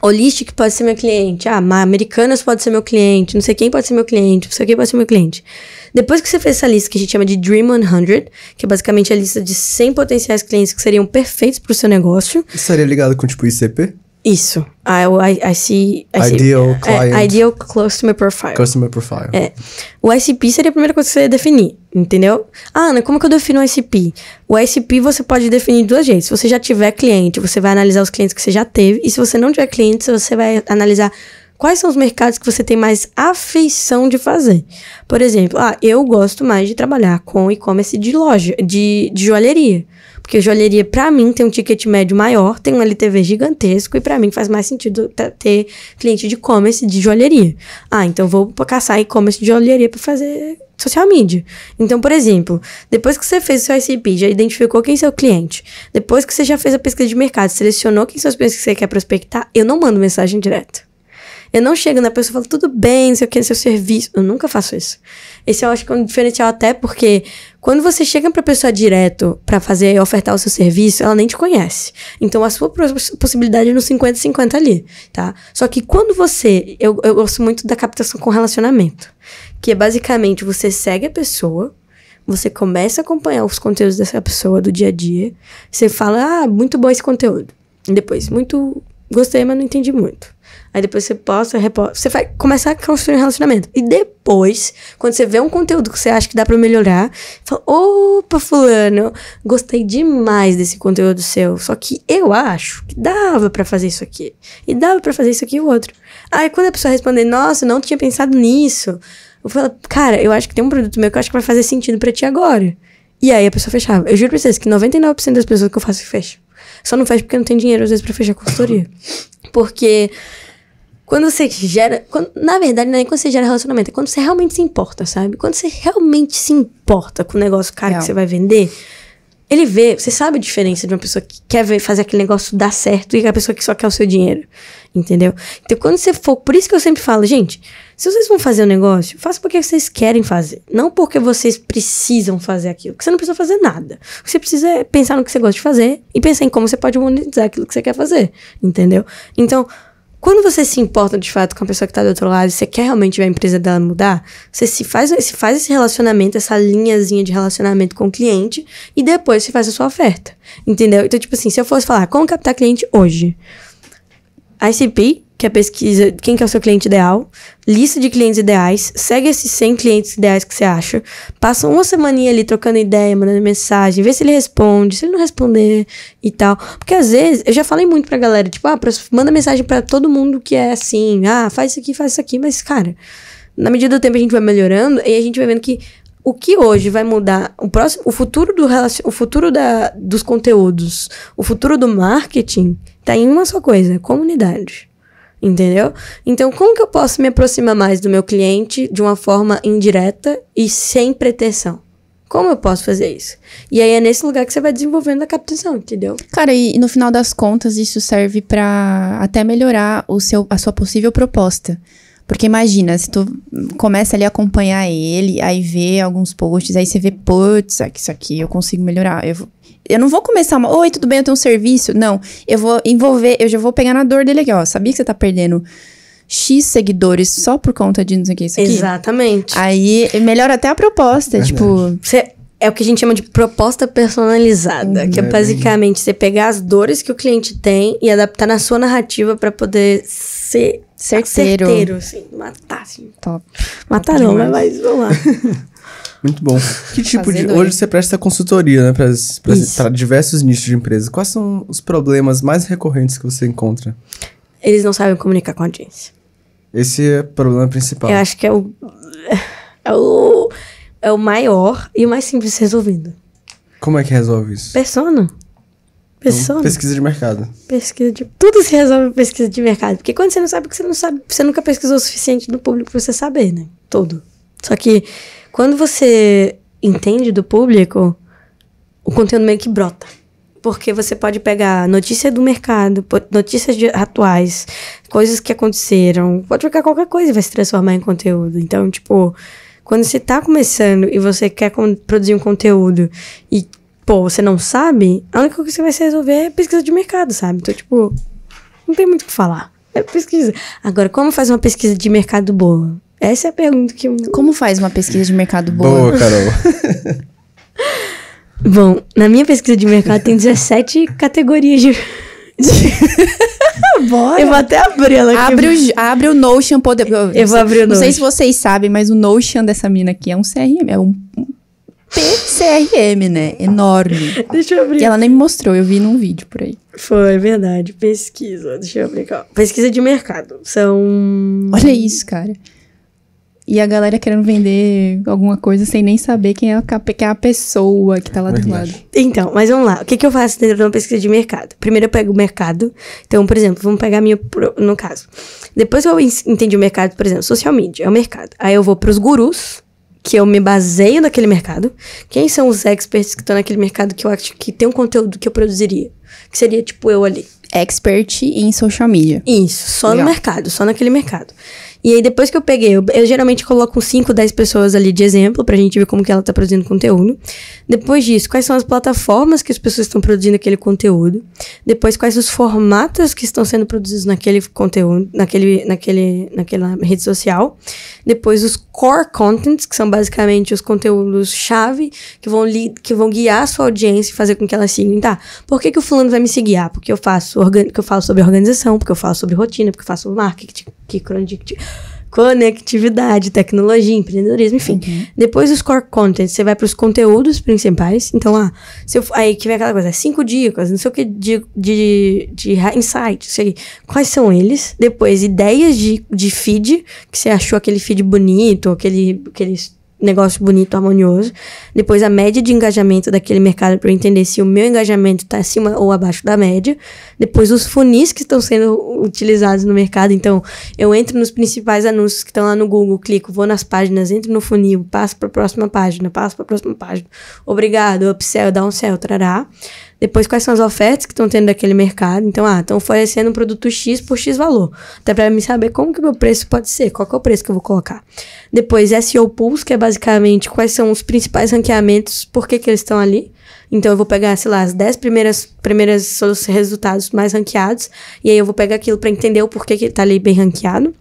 Holistic pode ser meu cliente. Ah, Americanas pode ser meu cliente. Não sei quem pode ser meu cliente. Não sei quem pode ser meu cliente. Depois que você fez essa lista que a gente chama de Dream 100, que é basicamente a lista de 100 potenciais clientes que seriam perfeitos pro seu negócio. Estaria ligado com, tipo, ICP? Isso. O I, I see, I see- Ideal é, client. ideal Customer Profile. Customer Profile. É. O ICP seria a primeira coisa que você ia definir, entendeu? Ah, Ana, como que eu defino o ICP? O ICP você pode definir de dois jeitos. Se você já tiver cliente, você vai analisar os clientes que você já teve. E se você não tiver clientes, você vai analisar quais são os mercados que você tem mais afeição de fazer. Por exemplo, ah, eu gosto mais de trabalhar com e-commerce de loja, de, de joalheria. Porque joalheria, pra mim, tem um ticket médio maior, tem um LTV gigantesco, e pra mim faz mais sentido ter cliente de e-commerce de joalheria. Ah, então vou caçar e-commerce de joalheria pra fazer social media. Então, por exemplo, depois que você fez o seu ICP, já identificou quem é seu cliente, depois que você já fez a pesquisa de mercado, selecionou quem são os clientes que você quer prospectar, eu não mando mensagem direta. Eu não chego na pessoa e falo, tudo bem, não sei o que, seu serviço. Eu nunca faço isso. Esse eu acho que é um diferencial até porque quando você chega pra pessoa direto pra fazer, ofertar o seu serviço, ela nem te conhece. Então a sua possibilidade é no 50-50 ali, tá? Só que quando você. Eu, eu gosto muito da captação com relacionamento. Que é basicamente você segue a pessoa, você começa a acompanhar os conteúdos dessa pessoa do dia a dia. Você fala, ah, muito bom esse conteúdo. E depois, muito. Gostei, mas não entendi muito. Aí depois você posta, reposta. Você vai começar a construir um relacionamento. E depois, quando você vê um conteúdo que você acha que dá pra melhorar, fala: opa, Fulano, gostei demais desse conteúdo seu. Só que eu acho que dava pra fazer isso aqui. E dava pra fazer isso aqui e o outro. Aí quando a pessoa responder: nossa, não tinha pensado nisso. Eu falo: cara, eu acho que tem um produto meu que eu acho que vai fazer sentido pra ti agora. E aí a pessoa fechava. Eu juro pra vocês que 99% das pessoas que eu faço fecham. Só não fecha porque não tem dinheiro, às vezes, pra fechar consultoria. Porque quando você gera. quando- na verdade, não é nem quando você gera relacionamento, é quando você realmente se importa, sabe? Quando você realmente se importa com o negócio Real. que você vai vender, ele vê, você sabe a diferença de uma pessoa que quer ver, fazer aquele negócio dar certo e a pessoa que só quer o seu dinheiro. Entendeu? Então, quando você for. Por isso que eu sempre falo, gente, se vocês vão fazer um negócio, faça porque vocês querem fazer. Não porque vocês precisam fazer aquilo. Porque você não precisa fazer nada. O que você precisa é pensar no que você gosta de fazer e pensar em como você pode monetizar aquilo que você quer fazer. Entendeu? Então, quando você se importa de fato com a pessoa que tá do outro lado e você quer realmente ver a empresa dela mudar, você se faz, se faz esse relacionamento, essa linhazinha de relacionamento com o cliente e depois você faz a sua oferta. Entendeu? Então, tipo assim, se eu fosse falar como captar cliente hoje, ICP, que é a pesquisa quem que é o seu cliente ideal, lista de clientes ideais, segue esses 100 clientes ideais que você acha, passa uma semaninha ali trocando ideia, mandando mensagem, vê se ele responde, se ele não responder e tal. Porque às vezes, eu já falei muito pra galera, tipo, ah, manda mensagem para todo mundo que é assim, ah, faz isso aqui, faz isso aqui, mas cara, na medida do tempo a gente vai melhorando e a gente vai vendo que o que hoje vai mudar o próximo o futuro do o futuro da, dos conteúdos o futuro do marketing tá em uma só coisa comunidade entendeu então como que eu posso me aproximar mais do meu cliente de uma forma indireta e sem pretensão como eu posso fazer isso? E aí é nesse lugar que você vai desenvolvendo a captação, entendeu? Cara, e no final das contas, isso serve para até melhorar o seu, a sua possível proposta. Porque imagina, se tu começa ali a acompanhar ele, aí vê alguns posts, aí você vê, putz, isso aqui eu consigo melhorar. Eu, vou, eu não vou começar uma, oi, tudo bem, eu tenho um serviço. Não, eu vou envolver, eu já vou pegar na dor dele aqui, ó. Sabia que você tá perdendo X seguidores só por conta de não sei o que, isso aqui? Exatamente. Aí melhora até a proposta, Verdade. tipo... Você é o que a gente chama de proposta personalizada, uhum. que é, é basicamente você pegar as dores que o cliente tem e adaptar na sua narrativa para poder ser certeiro. Certeiro, assim, matar, assim. Top. Matar não, mas, mas vamos lá. [laughs] Muito bom. Que tipo de. Hoje você presta consultoria, né, para diversos nichos de empresas. Quais são os problemas mais recorrentes que você encontra? Eles não sabem comunicar com a audiência. Esse é o problema principal. Eu acho que é o. É o, é o maior e o mais simples resolvido. Como é que resolve isso? Persona. Pessoa. Então, pesquisa de mercado. Pesquisa de. Tudo se resolve pesquisa de mercado. Porque quando você não sabe, que você não sabe, você nunca pesquisou o suficiente do público pra você saber, né? Tudo. Só que quando você entende do público, o conteúdo meio que brota. Porque você pode pegar notícia do mercado, notícias de, atuais, coisas que aconteceram, pode pegar qualquer coisa e vai se transformar em conteúdo. Então, tipo, quando você tá começando e você quer produzir um conteúdo e pô, você não sabe, a única coisa que você vai se resolver é pesquisa de mercado, sabe? Então, tipo, não tem muito o que falar. É pesquisa. Agora, como faz uma pesquisa de mercado boa? Essa é a pergunta que eu... Como faz uma pesquisa de mercado boa? Boa, Carol. [laughs] Bom, na minha pesquisa de mercado tem 17 categorias de... [laughs] Bora. Eu vou até abrir ela aqui. Abre o, abre o Notion. Pode, eu, eu vou abrir o Notion. Não sei se vocês sabem, mas o Notion dessa mina aqui é um CRM. É um PCRM, né? Enorme. Deixa eu abrir. E ela nem me mostrou, eu vi num vídeo por aí. Foi, verdade. Pesquisa. Deixa eu abrir aqui, Pesquisa de mercado. São. Olha isso, cara. E a galera querendo vender alguma coisa sem nem saber quem é a, quem é a pessoa que tá lá do lado. Então, mas vamos lá. O que, que eu faço dentro de uma pesquisa de mercado? Primeiro eu pego o mercado. Então, por exemplo, vamos pegar a minha, no caso. Depois que eu entendi o mercado, por exemplo, social media é o mercado. Aí eu vou pros gurus, que eu me baseio naquele mercado. Quem são os experts que estão naquele mercado que eu acho que tem um conteúdo que eu produziria? Que seria tipo eu ali. Expert em social media. Isso, só Legal. no mercado, só naquele mercado. E aí, depois que eu peguei, eu, eu geralmente coloco 5, 10 pessoas ali de exemplo, pra gente ver como que ela tá produzindo conteúdo. Depois disso, quais são as plataformas que as pessoas estão produzindo aquele conteúdo. Depois, quais os formatos que estão sendo produzidos naquele conteúdo, naquele, naquele, naquela rede social. Depois, os core contents, que são basicamente os conteúdos-chave que vão, que vão guiar a sua audiência e fazer com que ela siga. Tá, por que, que o fulano vai me seguir? Ah, porque eu faço, porque eu falo sobre organização, porque eu falo sobre rotina, porque eu faço marketing, que conectividade, tecnologia, empreendedorismo, enfim. Uhum. Depois os core content, você vai para os conteúdos principais. Então, ah, se eu, aí que vem aquela coisa, cinco dicas, não sei o que, de, de, de insights, sei, quais são eles. Depois, ideias de, de feed, que você achou aquele feed bonito, aquele, aqueles negócio bonito, harmonioso. Depois a média de engajamento daquele mercado para eu entender se o meu engajamento está acima ou abaixo da média. Depois os funis que estão sendo utilizados no mercado. Então, eu entro nos principais anúncios que estão lá no Google, clico, vou nas páginas, entro no funil, passo para a próxima página, passo para a próxima página. Obrigado, upsell, downsell, trará. Depois, quais são as ofertas que estão tendo daquele mercado. Então, ah, estão oferecendo um produto X por X valor. Até para me saber como que o meu preço pode ser, qual é o preço que eu vou colocar. Depois, SEO Pulse, que é basicamente quais são os principais ranqueamentos, por que, que eles estão ali. Então, eu vou pegar, sei lá, as 10 primeiras, primeiras resultados mais ranqueados. E aí, eu vou pegar aquilo para entender o porquê que ele tá ali bem ranqueado.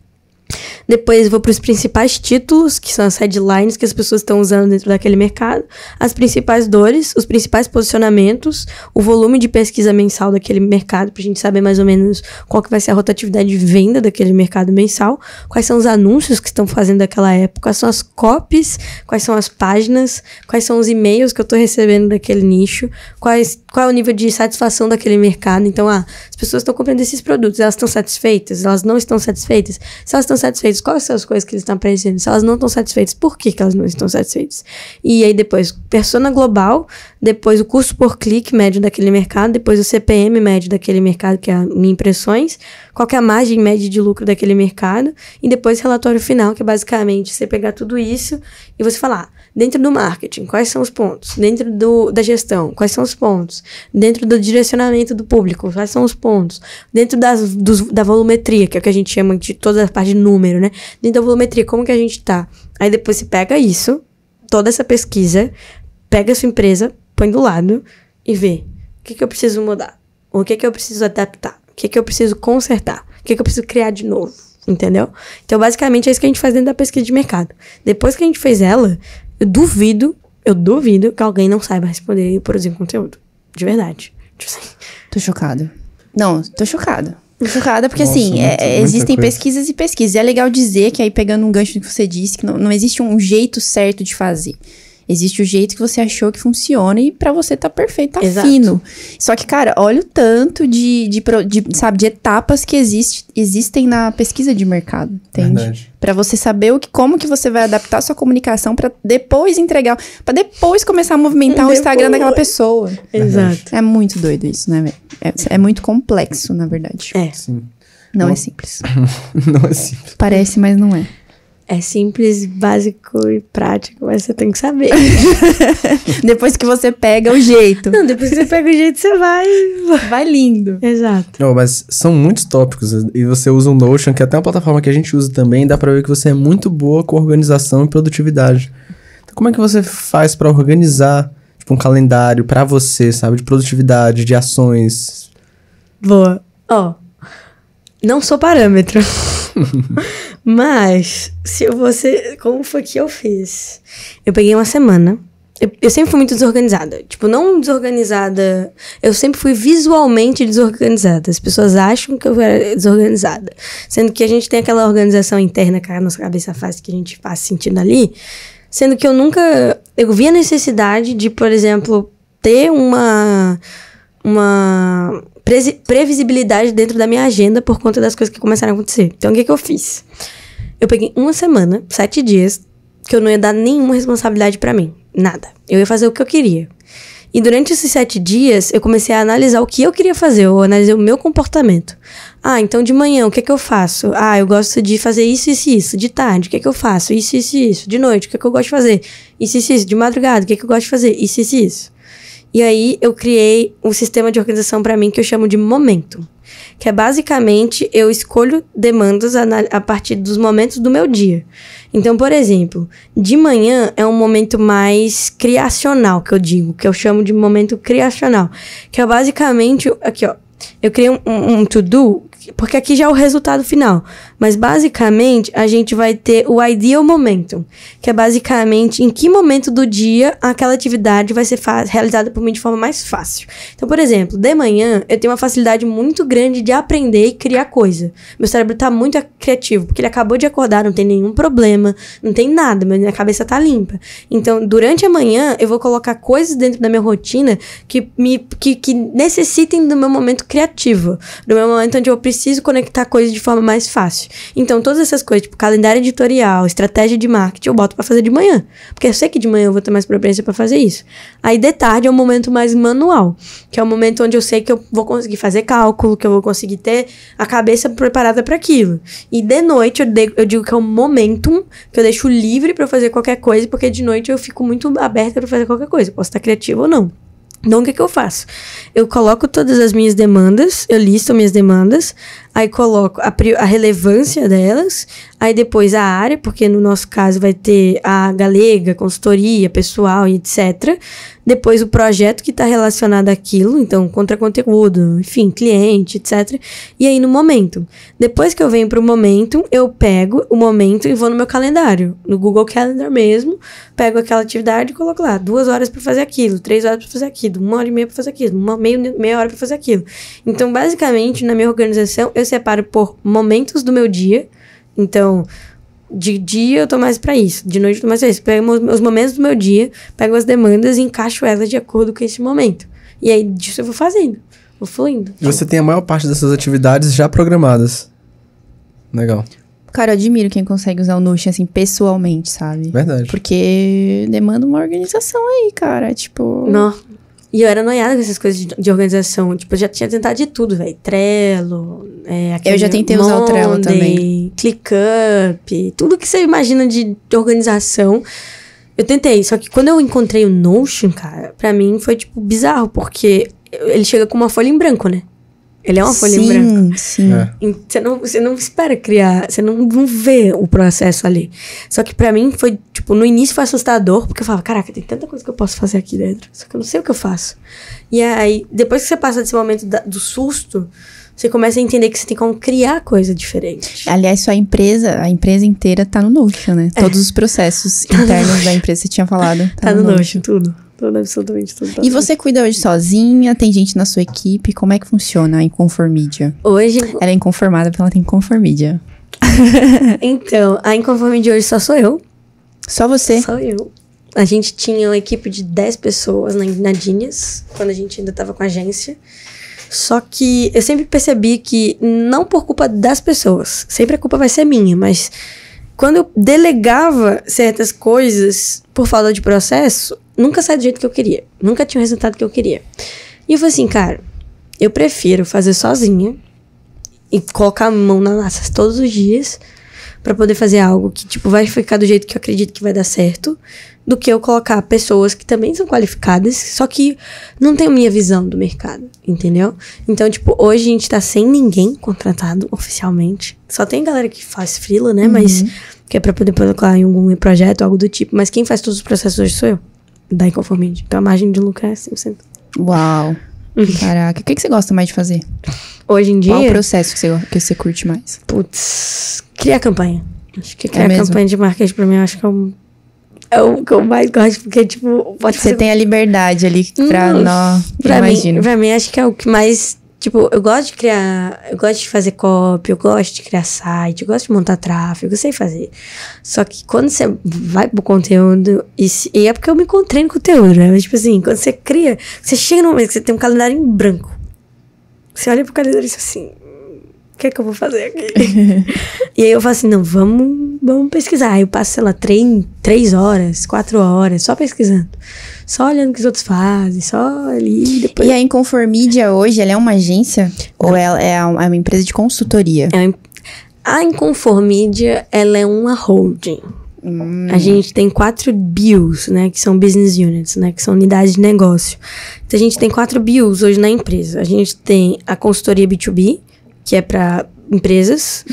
Depois vou para os principais títulos, que são as headlines que as pessoas estão usando dentro daquele mercado, as principais dores, os principais posicionamentos, o volume de pesquisa mensal daquele mercado, para a gente saber mais ou menos qual que vai ser a rotatividade de venda daquele mercado mensal, quais são os anúncios que estão fazendo naquela época, quais são as copies, quais são as páginas, quais são os e-mails que eu estou recebendo daquele nicho, quais, qual é o nível de satisfação daquele mercado. Então, ah, as pessoas estão comprando esses produtos, elas estão satisfeitas, elas não estão satisfeitas. Se elas estão satisfeitas, quais são as coisas que eles estão aparecendo? Se elas não estão satisfeitas, por que, que elas não estão satisfeitas? E aí depois, persona global, depois o custo por clique médio daquele mercado, depois o CPM médio daquele mercado, que é a impressões, qual é a margem média de lucro daquele mercado, e depois relatório final, que é basicamente você pegar tudo isso e você falar, dentro do marketing, quais são os pontos? Dentro do, da gestão, quais são os pontos? Dentro do direcionamento do público, quais são os pontos? Dentro das, dos, da volumetria, que é o que a gente chama de toda a parte de número, né? Dentro da volumetria, como que a gente tá? Aí depois você pega isso, toda essa pesquisa, pega a sua empresa, põe do lado e vê o que, que eu preciso mudar, o que, que eu preciso adaptar, o que, que eu preciso consertar, o que, que eu preciso criar de novo. Entendeu? Então, basicamente, é isso que a gente faz dentro da pesquisa de mercado. Depois que a gente fez ela, eu duvido, eu duvido que alguém não saiba responder e produzir conteúdo. De verdade. Tipo assim. Tô chocada. Não, tô chocada. Tô chocada porque, Nossa, assim, muito- é- muita existem coisa. pesquisas e pesquisas. E é legal dizer que aí, pegando um gancho do que você disse, que não, não existe um jeito certo de fazer. Existe o jeito que você achou que funciona e pra você tá perfeito, tá Exato. fino. Só que, cara, olha o tanto de, de, de, sabe, de etapas que existe, existem na pesquisa de mercado, entende? Pra você saber o que, como que você vai adaptar a sua comunicação pra depois entregar, Pra depois começar a movimentar o Instagram daquela pessoa. Exato. É muito doido isso, né, velho? É, é muito complexo, na verdade. É. Sim. Não Bom. é simples. [laughs] Não é simples. Parece, mas não é. É simples, básico e prático, mas você tem que saber. [laughs] Depois que você pega o jeito, Não, depois que você pega o jeito, você vai. vai lindo. Exato. Não, mas são muitos tópicos. E você usa o Notion, que é até uma plataforma que a gente usa também. Dá pra ver que você é muito boa com organização e produtividade. Então, como é que você faz pra organizar tipo, um calendário pra você, sabe? De produtividade, de ações. Boa. Ó, não sou parâmetro. [laughs] Mas, se você. Como foi que eu fiz? Eu peguei uma semana. Eu, eu sempre fui muito desorganizada. Tipo, não desorganizada. Eu sempre fui visualmente desorganizada. As pessoas acham que eu era desorganizada. Sendo que a gente tem aquela organização interna que a nossa cabeça faz, que a gente faz sentindo ali. Sendo que eu nunca. Eu vi a necessidade de, por exemplo, ter uma. Uma presi- previsibilidade dentro da minha agenda por conta das coisas que começaram a acontecer. Então, o que, que eu fiz? Eu peguei uma semana, sete dias, que eu não ia dar nenhuma responsabilidade pra mim. Nada. Eu ia fazer o que eu queria. E durante esses sete dias, eu comecei a analisar o que eu queria fazer. Eu analisei o meu comportamento. Ah, então de manhã, o que é que eu faço? Ah, eu gosto de fazer isso, isso e isso. De tarde, o que é que eu faço? Isso, isso e isso. De noite, o que é que eu gosto de fazer? Isso, isso e isso. De madrugada, o que é que eu gosto de fazer? Isso, isso e isso. E aí eu criei um sistema de organização pra mim que eu chamo de momento. Que é basicamente eu escolho demandas ana- a partir dos momentos do meu dia. Então, por exemplo, de manhã é um momento mais criacional, que eu digo, que eu chamo de momento criacional. Que é basicamente. Aqui, ó. Eu criei um, um- um to-do, porque aqui já é o resultado final. Mas basicamente a gente vai ter o ideal momentum, que é basicamente em que momento do dia aquela atividade vai ser realizada por mim de forma mais fácil. Então, por exemplo, de manhã eu tenho uma facilidade muito grande de aprender e criar coisa. Meu cérebro tá muito criativo, porque ele acabou de acordar, não tem nenhum problema, não tem nada, minha cabeça tá limpa. Então, durante a manhã eu vou colocar coisas dentro da minha rotina que me que, que necessitem do meu momento criativo, do meu momento onde eu preciso conectar coisas de forma mais fácil. Então, todas essas coisas, tipo calendário editorial, estratégia de marketing, eu boto pra fazer de manhã, porque eu sei que de manhã eu vou ter mais propensão pra fazer isso. Aí de tarde é um momento mais manual, que é o momento onde eu sei que eu vou conseguir fazer cálculo, que eu vou conseguir ter a cabeça preparada para aquilo. E de noite eu, de- eu digo que é um momentum que eu deixo livre eu fazer qualquer coisa, porque de noite eu fico muito aberta pra fazer qualquer coisa, posso estar criativa ou não. Então, o que, que eu faço? Eu coloco todas as minhas demandas, eu listo minhas demandas, aí coloco a, a relevância delas, aí depois a área, porque no nosso caso vai ter a galega, consultoria, pessoal e etc. Depois o projeto que está relacionado àquilo, então contra conteúdo, enfim, cliente, etc. E aí no momento. Depois que eu venho pro momento, eu pego o momento e vou no meu calendário, no Google Calendar mesmo, pego aquela atividade e coloco lá, duas horas para fazer aquilo, três horas para fazer aquilo, uma hora e meia para fazer aquilo, uma meia, meia hora para fazer aquilo. Então, basicamente, na minha organização, eu separo por momentos do meu dia. Então, de dia eu tô mais pra isso, de noite eu tô mais pra isso. Pego os meus momentos do meu dia, pego as demandas e encaixo elas de acordo com esse momento. E aí, disso eu vou fazendo, vou fluindo. E você tem a maior parte dessas atividades já programadas. Legal. Cara, eu admiro quem consegue usar o Notion, assim, pessoalmente, sabe? Verdade. Porque demanda uma organização aí, cara. Tipo. Não. E eu era noiada com essas coisas de, de organização. Tipo, eu já tinha tentado de tudo, velho. Trello. É, aquele Eu já tentei usar o Trello Monday, também. ClickUp. Tudo que você imagina de, de organização. Eu tentei. Só que quando eu encontrei o Notion, cara, pra mim foi, tipo, bizarro. Porque ele chega com uma folha em branco, né? Ele é uma folha em branco. sim, sim. É. Você não, você não espera criar, você não, não vê o processo ali. Só que pra mim foi, tipo, no início foi assustador, porque eu falava, caraca, tem tanta coisa que eu posso fazer aqui dentro, só que eu não sei o que eu faço. E aí, depois que você passa desse momento da- do susto, você começa a entender que você tem como criar coisa diferente. Aliás, sua empresa, a empresa inteira tá no Notion, né? Todos os processos internos da empresa, você tinha falado. É. Tá, no Notion, tudo. Tudo, absolutamente tudo. E você cuida hoje sozinha? Tem gente na sua equipe? Como é que funciona a Inconformídia? Hoje, Ela é inconformada porque ela tem Conformídia. [laughs] então, a Inconforme de hoje só sou eu. Só você? Só eu. A gente tinha uma equipe de 10 pessoas na, na Dinias, quando a gente ainda tava com a agência. Só que eu sempre percebi que, não por culpa das pessoas, sempre a culpa vai ser minha, mas quando eu delegava certas coisas por falta de processo, nunca sai do jeito que eu queria. Nunca tinha o resultado que eu queria. E eu falei assim, cara, eu prefiro fazer sozinha e colocar a mão na massa todos os dias pra poder fazer algo que, tipo, vai ficar do jeito que eu acredito que vai dar certo, do que eu colocar pessoas que também são qualificadas, só que não tem a minha visão do mercado, entendeu? Então, tipo, hoje a gente tá sem ninguém contratado oficialmente. Só tem galera que faz freela, né? Mas que é pra poder colocar em algum projeto, algo do tipo. Mas quem faz todos os processos hoje sou eu, da Inconformity. Então a margem de lucro é 100%. Uau. [laughs] Caraca, o que, que você gosta mais de fazer? Hoje em dia, Qual o processo que você, que você curte mais? putz, criar campanha. Acho que criar mesmo? campanha de marketing pra mim, acho que é o, é o que eu mais gosto, porque, tipo, pode Você fazer tem a liberdade ali pra Hum, nó. Pra mim, pra mim, acho que é o que mais. Tipo, eu gosto de criar. Eu gosto de fazer copy, eu gosto de criar site, eu gosto de montar tráfego, eu sei fazer. Só que quando você vai pro conteúdo. E, se- e é porque eu me encontrei no conteúdo, né? Mas, tipo assim, quando você cria. Você chega num momento que você tem um calendário em branco. Você olha pro calendário e diz assim. O que é que eu vou fazer aqui? [laughs] e aí eu falo assim, não, vamos, vamos pesquisar. Aí eu passo, sei lá, três, três horas, quatro horas, só pesquisando. Só olhando o que os outros fazem, só ali, depois... E a Inconformídia hoje, ela é uma agência? Ou ela é uma é uma empresa de consultoria? É uma- A Inconformídia, ela é uma holding. A gente tem quatro BUs, né? Que são business units, né? Que são unidades de negócio. Então, a gente tem quatro BUs hoje na empresa. A gente tem a consultoria B2B, que é para empresas.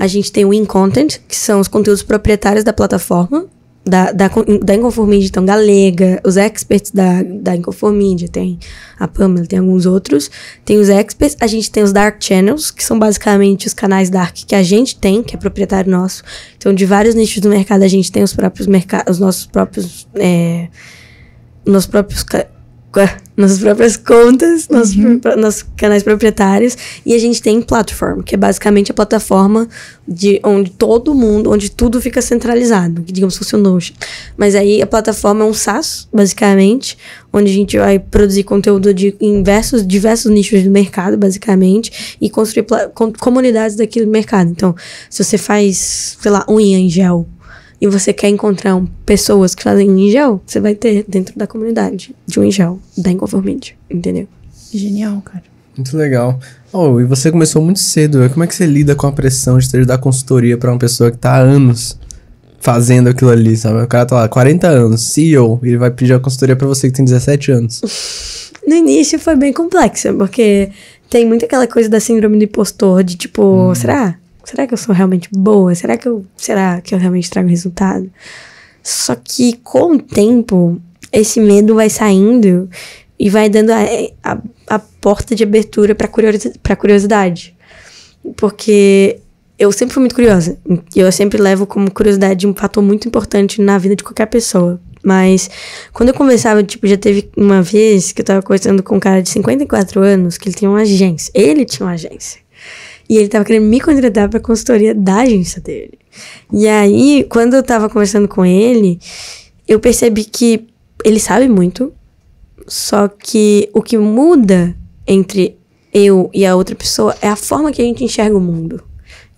A gente tem o InContent, que são os conteúdos proprietários da plataforma. Da, da, da Inconformídia, então, Galega, os experts da, da Inconformídia, tem a Pamela, tem alguns outros. Tem os experts, a gente tem os Dark Channels, que são basicamente os canais Dark que a gente tem, que é proprietário nosso. Então, de vários nichos do mercado, a gente tem os próprios mercados, os nossos próprios. É, nossos próprios. Nossas próprias contas, nossos, pró- nossos canais proprietários. E a gente tem Platform, que é basicamente a plataforma de onde todo mundo, onde tudo fica centralizado, que digamos fosse o Notion. Mas aí a plataforma é um SaaS, basicamente, onde a gente vai produzir conteúdo de, em diversos, diversos nichos do mercado, basicamente, e construir com- comunidades daquele mercado. Então, se você faz, sei lá, unha em gel, e você quer encontrar um- pessoas que fazem unha em gel, você vai ter dentro da comunidade de unha em gel, da Inconformity, entendeu? Genial, cara. Muito legal. Oh, e você começou muito cedo. Como é que você lida com a pressão de ter de dar consultoria pra uma pessoa que tá há anos fazendo aquilo ali, sabe? O cara tá lá, 40 anos, CEO, e ele vai pedir a consultoria pra você que tem 17 anos. No início foi bem complexo, porque, tem muito aquela coisa da síndrome do impostor, de tipo, será? Será que eu sou realmente boa? Será que eu, será que eu realmente trago resultado? Só que com o tempo, esse medo vai saindo e vai dando a, a, a porta de abertura para curiosidade, curiosidade. Porque eu sempre fui muito curiosa. Eu sempre levo como curiosidade um fator muito importante na vida de qualquer pessoa. Mas quando eu conversava, tipo, já teve uma vez que eu tava conversando com um cara de 54 anos, que ele tinha uma agência. Ele tinha uma agência. E ele tava querendo me contratar pra consultoria da agência dele. E aí, quando eu tava conversando com ele, eu percebi que ele sabe muito, só que o que muda entre eu e a outra pessoa é a forma que a gente enxerga o mundo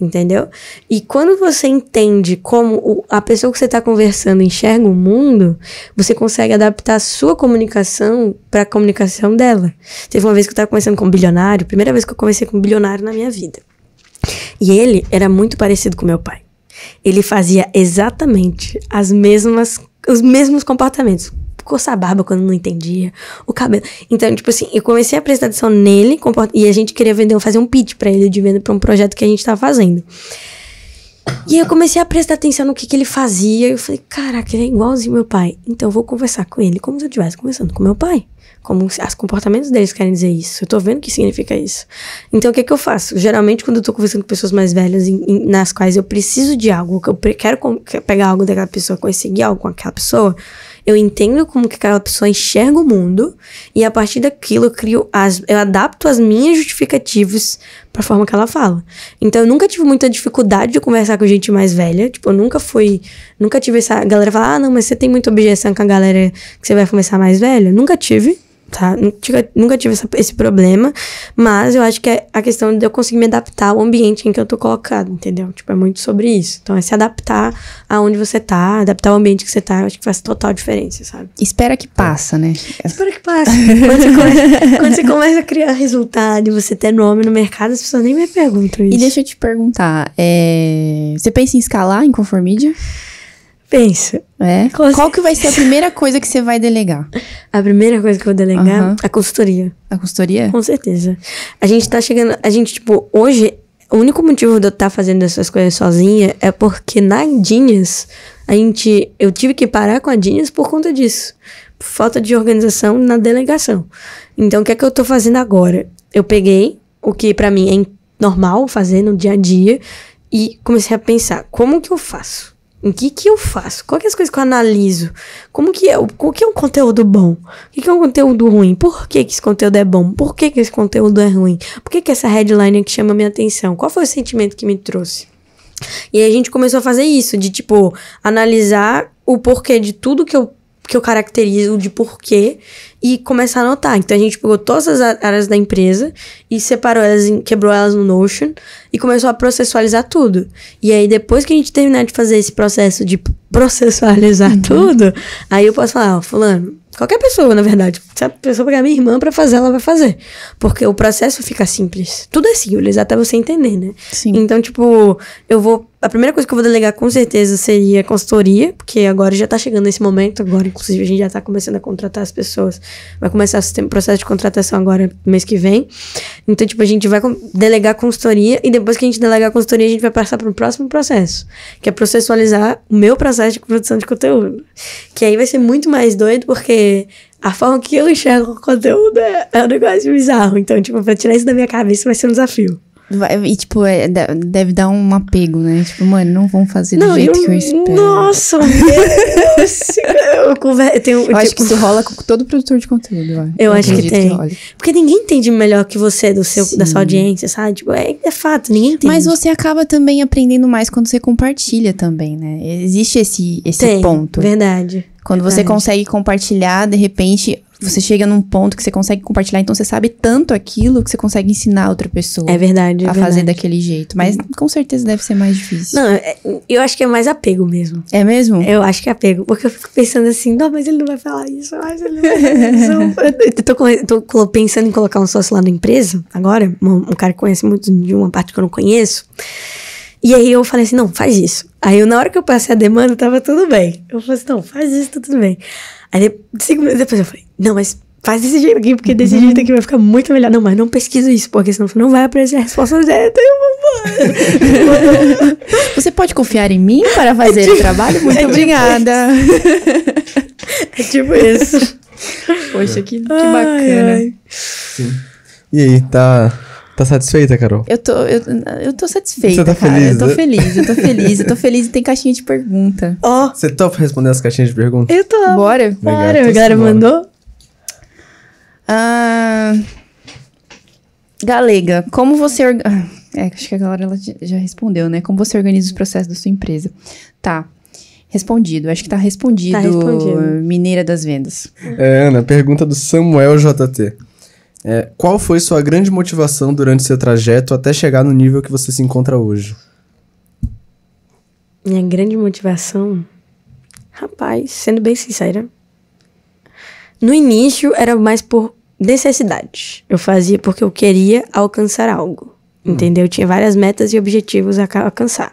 entendeu? E quando você entende como o, a pessoa que você está conversando enxerga o mundo, você consegue adaptar a sua comunicação para a comunicação dela. Teve uma vez que eu estava conversando com um bilionário, primeira vez que eu conversei com um bilionário na minha vida. E ele era muito parecido com meu pai. Ele fazia exatamente as mesmas os mesmos comportamentos coçar a barba quando não entendia, o cabelo. Então, tipo assim, eu comecei a prestar atenção nele e a gente queria vender, fazer um pitch para ele de venda para um projeto que a gente tava fazendo. E eu comecei a prestar atenção no que, que ele fazia. E eu falei, caraca, ele é igualzinho meu pai. Então eu vou conversar com ele como se eu estivesse conversando com meu pai. Como os comportamentos deles querem dizer isso. Eu tô vendo o que significa isso. Então o que, que eu faço? Geralmente, quando eu tô conversando com pessoas mais velhas, em, em, nas quais eu preciso de algo, que eu quero pegar algo daquela pessoa, conseguir algo com aquela pessoa, eu entendo como que aquela pessoa enxerga o mundo e a partir daquilo eu crio as eu adapto as minhas justificativas para forma que ela fala. Então eu nunca tive muita dificuldade de conversar com gente mais velha, tipo, eu nunca fui, nunca tive essa galera falar: "Ah, não, mas você tem muita objeção com a galera que você vai começar mais velha". Nunca tive tá? Nunca, nunca tive essa, esse problema, mas eu acho que é a questão de eu conseguir me adaptar ao ambiente em que eu tô colocado, entendeu? Tipo, é muito sobre isso. Então, é se adaptar aonde você tá, adaptar ao ambiente que você tá, eu acho que faz total diferença, sabe? Espera que passa, né? Espera que passe. [laughs] quando, você começa, quando você começa a criar resultado e você ter nome no mercado, as pessoas nem me perguntam isso. E deixa eu te perguntar, é... você pensa em escalar em Conformídia? Pensa. É? Qual que vai ser a [laughs] primeira coisa que você vai delegar? A primeira coisa que eu vou delegar? Uhum. A consultoria. A consultoria? Com certeza. A gente tá chegando. A gente, tipo, hoje, o único motivo de eu estar tá fazendo essas coisas sozinha é porque na Dinhas, a gente. Eu tive que parar com a Dinhas por conta disso. Por falta de organização na delegação. Então, o que é que eu tô fazendo agora? Eu peguei o que para mim é normal fazer no dia a dia e comecei a pensar: como que eu faço? O que que eu faço? Quais é as coisas que eu analiso? Como que é? O que é um conteúdo bom? O que, que é um conteúdo ruim? Por que, que esse conteúdo é bom? Por que, que esse conteúdo é ruim? Por que, que essa headline é que chama minha atenção? Qual foi o sentimento que me trouxe? E aí a gente começou a fazer isso, de tipo, analisar o porquê de tudo que eu que eu caracterizo de porquê e começar a anotar. Então a gente pegou todas as áreas da empresa e separou elas, em, quebrou elas no Notion e começou a processualizar tudo. E aí depois que a gente terminar de fazer esse processo de processualizar uhum. tudo, aí eu posso falar, ó, fulano, Qualquer pessoa, na verdade. Se a pessoa pegar minha irmã para fazer, ela vai fazer. Porque o processo fica simples. Tudo é simples, até você entender, né? Sim. Então, tipo, eu vou. A primeira coisa que eu vou delegar com certeza seria consultoria, porque agora já tá chegando esse momento. Agora, inclusive, a gente já tá começando a contratar as pessoas. Vai começar o processo de contratação agora, mês que vem. Então, tipo, a gente vai delegar consultoria e depois que a gente delegar consultoria, a gente vai passar para o próximo processo, que é processualizar o meu processo de produção de conteúdo. Que aí vai ser muito mais doido, porque a forma que eu enxergo o conteúdo é, é um negócio bizarro. Então, tipo, pra tirar isso da minha cabeça vai ser um desafio. E, tipo, é, deve dar um apego, né? Tipo, mano, não vão fazer do não, jeito eu, que eu espero. Nossa, meu [laughs] Deus! eu, conver, tenho, eu tipo, acho que isso rola com todo produtor de conteúdo. Eu, eu acho que tem. Que Porque ninguém entende melhor que você do seu, da sua audiência, sabe? Tipo, é, é fato, ninguém entende. Mas você acaba também aprendendo mais quando você compartilha também, né? Existe esse, esse tem, ponto. Verdade. Quando você consegue compartilhar, de repente, você chega num ponto que você consegue compartilhar, então você sabe tanto aquilo que você consegue ensinar outra pessoa. É verdade. É a verdade. fazer daquele jeito. Mas com certeza deve ser mais difícil. Não, é, eu acho que é mais apego mesmo. É mesmo? Eu acho que é apego. Porque eu fico pensando assim, não, mas ele não vai falar isso, mas ele não vai falar isso. [laughs] eu tô, tô, pensando em colocar um sócio lá na empresa, agora, um, um cara que conhece muito de uma parte que eu não conheço. E aí eu falei assim, não, faz isso. Aí eu, na hora que eu passei a demanda, tava tudo bem. Eu falei assim, não, faz isso, tá tudo bem. Aí cinco minutos depois eu falei, não, mas faz desse jeito aqui, porque desse jeito aqui vai ficar muito melhor. Não, mas não pesquisa isso, porque senão você não vai aparecer a resposta certa. [laughs] Você pode confiar em mim para fazer o trabalho? Muito obrigada. [laughs] É tipo isso. Poxa, que, que bacana. ai. Sim. E aí, tá, tá satisfeita, Carol? Eu tô, eu, eu tô satisfeita, Você tá cara. feliz, eu tô né? feliz, eu tô [laughs] feliz. Eu tô feliz e tem caixinha de pergunta. Ó, Você topa responder as caixinhas de perguntas? eu tô. Bora? Bora, a galera mandou. Ah, Galega, como você... orga- ah, É, acho que a galera ela já- já respondeu, né? Como você organiza os processos da sua empresa? Tá. Respondido. Acho que tá respondido, Tá respondido. Mineira das Vendas. É, Ana, pergunta do Samuel JT. É, qual foi sua grande motivação durante seu trajeto até chegar no nível que você se encontra hoje? Minha grande motivação, rapaz, sendo bem sincera, no início era mais por necessidade. Eu fazia porque eu queria alcançar algo. Entendeu? Eu tinha várias metas e objetivos a ca- alcançar.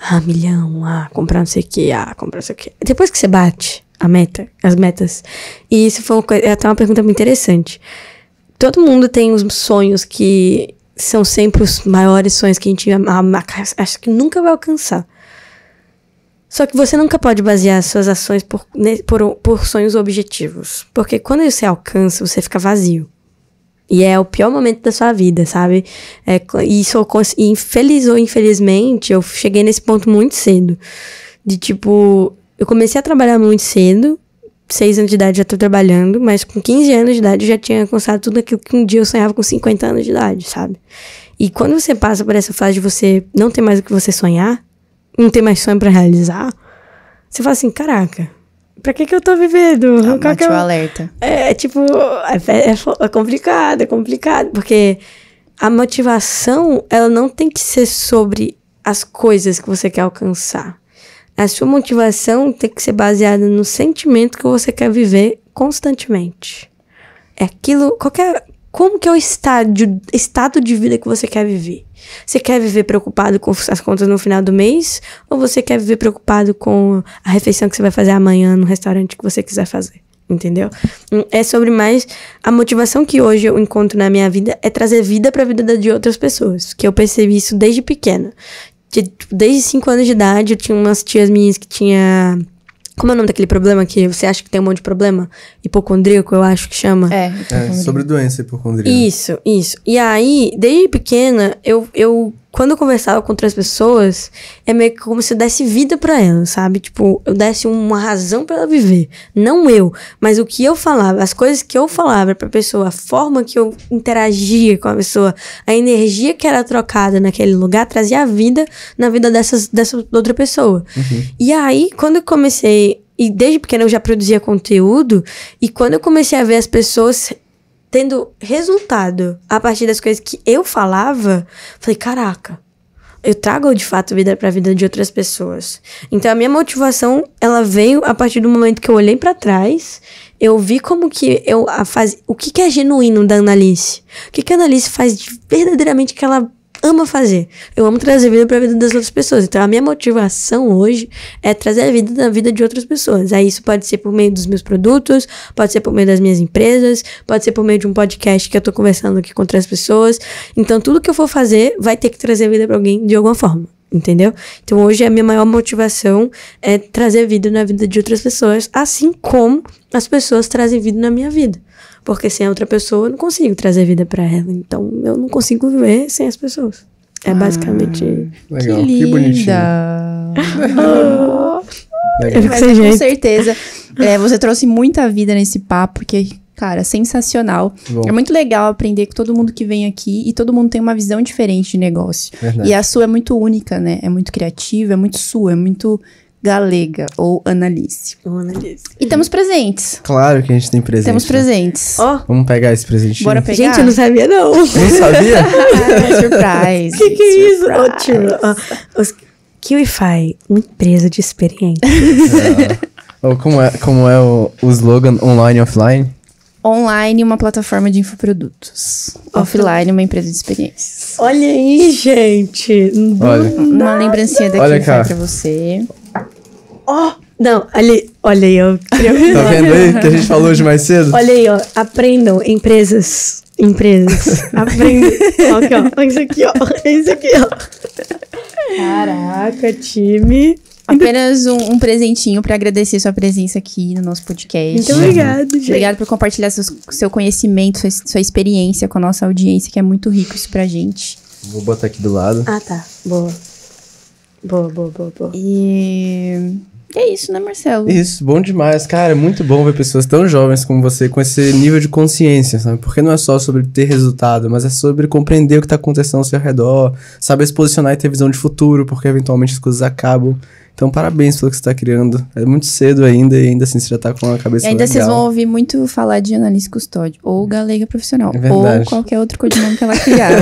Ah, milhão, ah, comprar não sei o que, ah, comprar não sei o que. Depois que você bate a meta, as metas. E isso foi uma coisa, é até uma pergunta muito interessante. Todo mundo tem os sonhos que são sempre os maiores sonhos que a gente acha que nunca vai alcançar. Só que você nunca pode basear suas ações por, ne- por, por sonhos objetivos. Porque quando você alcança, você fica vazio. E é o pior momento da sua vida, sabe? É, e e infeliz ou infelizmente, eu cheguei nesse ponto muito cedo. De tipo, eu comecei a trabalhar muito cedo. Seis anos de idade já tô trabalhando, mas com 15 anos de idade eu já tinha alcançado tudo aquilo que um dia eu sonhava com 50 anos de idade, sabe? E quando você passa por essa fase de você não ter mais o que você sonhar, não ter mais sonho pra realizar, você fala assim, caraca, pra que que eu tô vivendo? Ah, Qual que é alerta. é, tipo, é, é é complicado, é complicado, porque a motivação, ela não tem que ser sobre as coisas que você quer alcançar. A sua motivação tem que ser baseada no sentimento que você quer viver constantemente. É aquilo, qualquer, como que é o estádio, estado de vida que você quer viver? Você quer viver preocupado com as contas no final do mês? Ou você quer viver preocupado com a refeição que você vai fazer amanhã no restaurante que você quiser fazer? Entendeu? Hum, É sobre mais a motivação que hoje eu encontro na minha vida é trazer vida pra vida de outras pessoas. Que eu percebi isso desde pequena. De- tipo, Desde 5 anos de idade, eu tinha umas tias minhas que tinha. Como é o nome daquele problema que você acha que tem um monte de problema? Hipocondríaco, eu acho que chama. É, É, sobre doença hipocondríaca. Isso, isso. E aí, desde pequena, eu, eu quando eu conversava com outras pessoas, é meio que como se eu desse vida pra elas, sabe? Tipo, eu desse uma razão pra ela viver. Não eu, mas o que eu falava, as coisas que eu falava pra pessoa, a forma que eu interagia com a pessoa, a energia que era trocada naquele lugar, trazia vida na vida dessas, dessa outra pessoa. E aí, quando eu comecei, e desde pequena eu já produzia conteúdo, e quando eu comecei a ver as pessoas tendo resultado a partir das coisas que eu falava, falei, caraca, eu trago de fato vida pra vida de outras pessoas. Então a minha motivação, ela veio a partir do momento que eu olhei pra trás, eu vi como que eu a faz, o que que é genuíno da Annalise? O que que a Annalise faz de verdadeiramente que ela ama fazer? Eu amo trazer vida pra vida das outras pessoas. Então a minha motivação hoje é trazer a vida da vida de outras pessoas. Aí isso pode ser por meio dos meus produtos, pode ser por meio das minhas empresas, pode ser por meio de um podcast que eu tô conversando aqui com outras pessoas. Então tudo que eu for fazer vai ter que trazer vida pra alguém de alguma forma. Entendeu? Então hoje a minha maior motivação é trazer vida na vida de outras pessoas, assim como as pessoas trazem vida na minha vida. Porque sem a outra pessoa eu não consigo trazer vida pra ela. Então eu não consigo viver sem as pessoas. É basicamente. Legal, que que, bonitinho. [laughs] linda. Eu fico Mas sem com certeza. É, você trouxe muita vida nesse papo, porque, cara, sensacional. Bom. É muito legal aprender com todo mundo que vem aqui e todo mundo tem uma visão diferente de negócio. Verdade. E a sua é muito única, né? É muito criativa, é muito sua, é muito galega ou Annalise. E temos presentes. Claro que a gente tem presente. Temos né? presentes. Ó, Vamos pegar esse presentinho. Bora pegar. gente, eu não sabia não. Não sabia? [laughs] Ah, surprise. que que é isso? Ótimo. Ó, os KiwiFi, uma empresa de experiência. Ou como é, como é o, o slogan online e offline? Online, uma plataforma de infoprodutos. Offline, uma empresa de experiências. Olha aí, gente. Olha. Uma lembrancinha daqui Olha cá. pra você. Ó, Não, ali, olha aí, ó. [laughs] Tá vendo aí que a gente falou hoje mais cedo? Olha aí, ó. Aprendam, empresas. Empresas. [laughs] Aprendam. Ó, aqui, ó. Isso aqui, ó. Isso aqui, ó. Caraca, time. Apenas um, um presentinho pra agradecer sua presença aqui no nosso podcast. Muito obrigado, gente. Obrigado por compartilhar seus- seu conhecimento, sua, sua experiência com a nossa audiência, que é muito rico isso pra gente. Vou botar aqui do lado. Ah, tá. Boa. Boa, boa, boa, boa. E é isso, né, Marcelo? Isso, bom demais. Cara, é muito bom ver pessoas tão jovens como você com esse nível de consciência, sabe? Porque não é só sobre ter resultado, mas é sobre compreender o que tá acontecendo ao seu redor, saber se posicionar e ter visão de futuro, porque eventualmente as coisas acabam. Então, parabéns pelo que você tá criando. É muito cedo ainda e ainda assim você já tá com a cabeça E ainda legal. vocês vão ouvir muito falar de analista custódio, ou galega profissional, É ou qualquer outro codinome que ela criar. [laughs]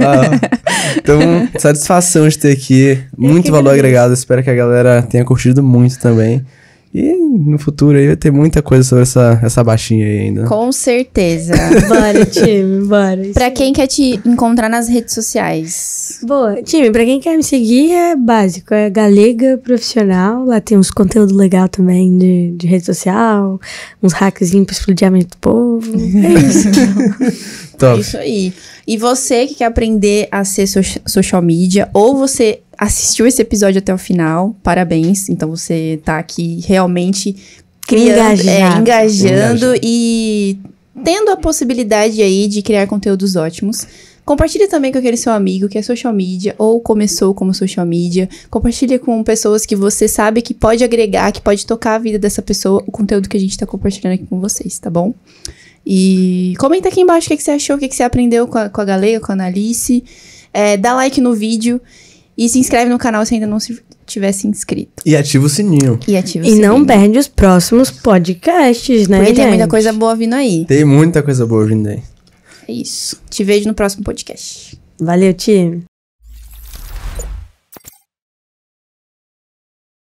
Ah, então, satisfação de ter aqui. Muito valor agradeço. agregado. Espero que a galera tenha curtido muito também. E no futuro aí vai ter muita coisa sobre essa, essa baixinha aí ainda. Com certeza. [laughs] Bora, time, bora. pra quem quer te encontrar nas redes sociais? Boa. Time, pra quem quer me seguir é básico, é Galega Profissional. Lá tem uns conteúdos legais também de, de rede social, uns hackzinhos pra explodir a mente do povo. É isso. [laughs] Top. Isso aí. E você que quer aprender a ser so- social media, ou você assistiu esse episódio até o final, parabéns. Então você tá aqui realmente criando, Engajado. é, engajando e tendo a possibilidade aí de criar conteúdos ótimos. Compartilhe também com aquele seu amigo que é social media ou começou como social media. Compartilhe com pessoas que você sabe que pode agregar, que pode tocar a vida dessa pessoa, o conteúdo que a gente tá compartilhando aqui com vocês, tá bom? E comenta aqui embaixo o que, que você achou, o que, que você aprendeu com a, com a Galega, com a Analice. É, dá like no vídeo e se inscreve no canal se ainda não se tivesse inscrito. E ativa o sininho. E ativa o e não sininho. perde os próximos podcasts, né, Porque tem muita coisa boa vindo aí. Tem muita coisa boa vindo aí. É isso. Te vejo no próximo podcast. Valeu, time.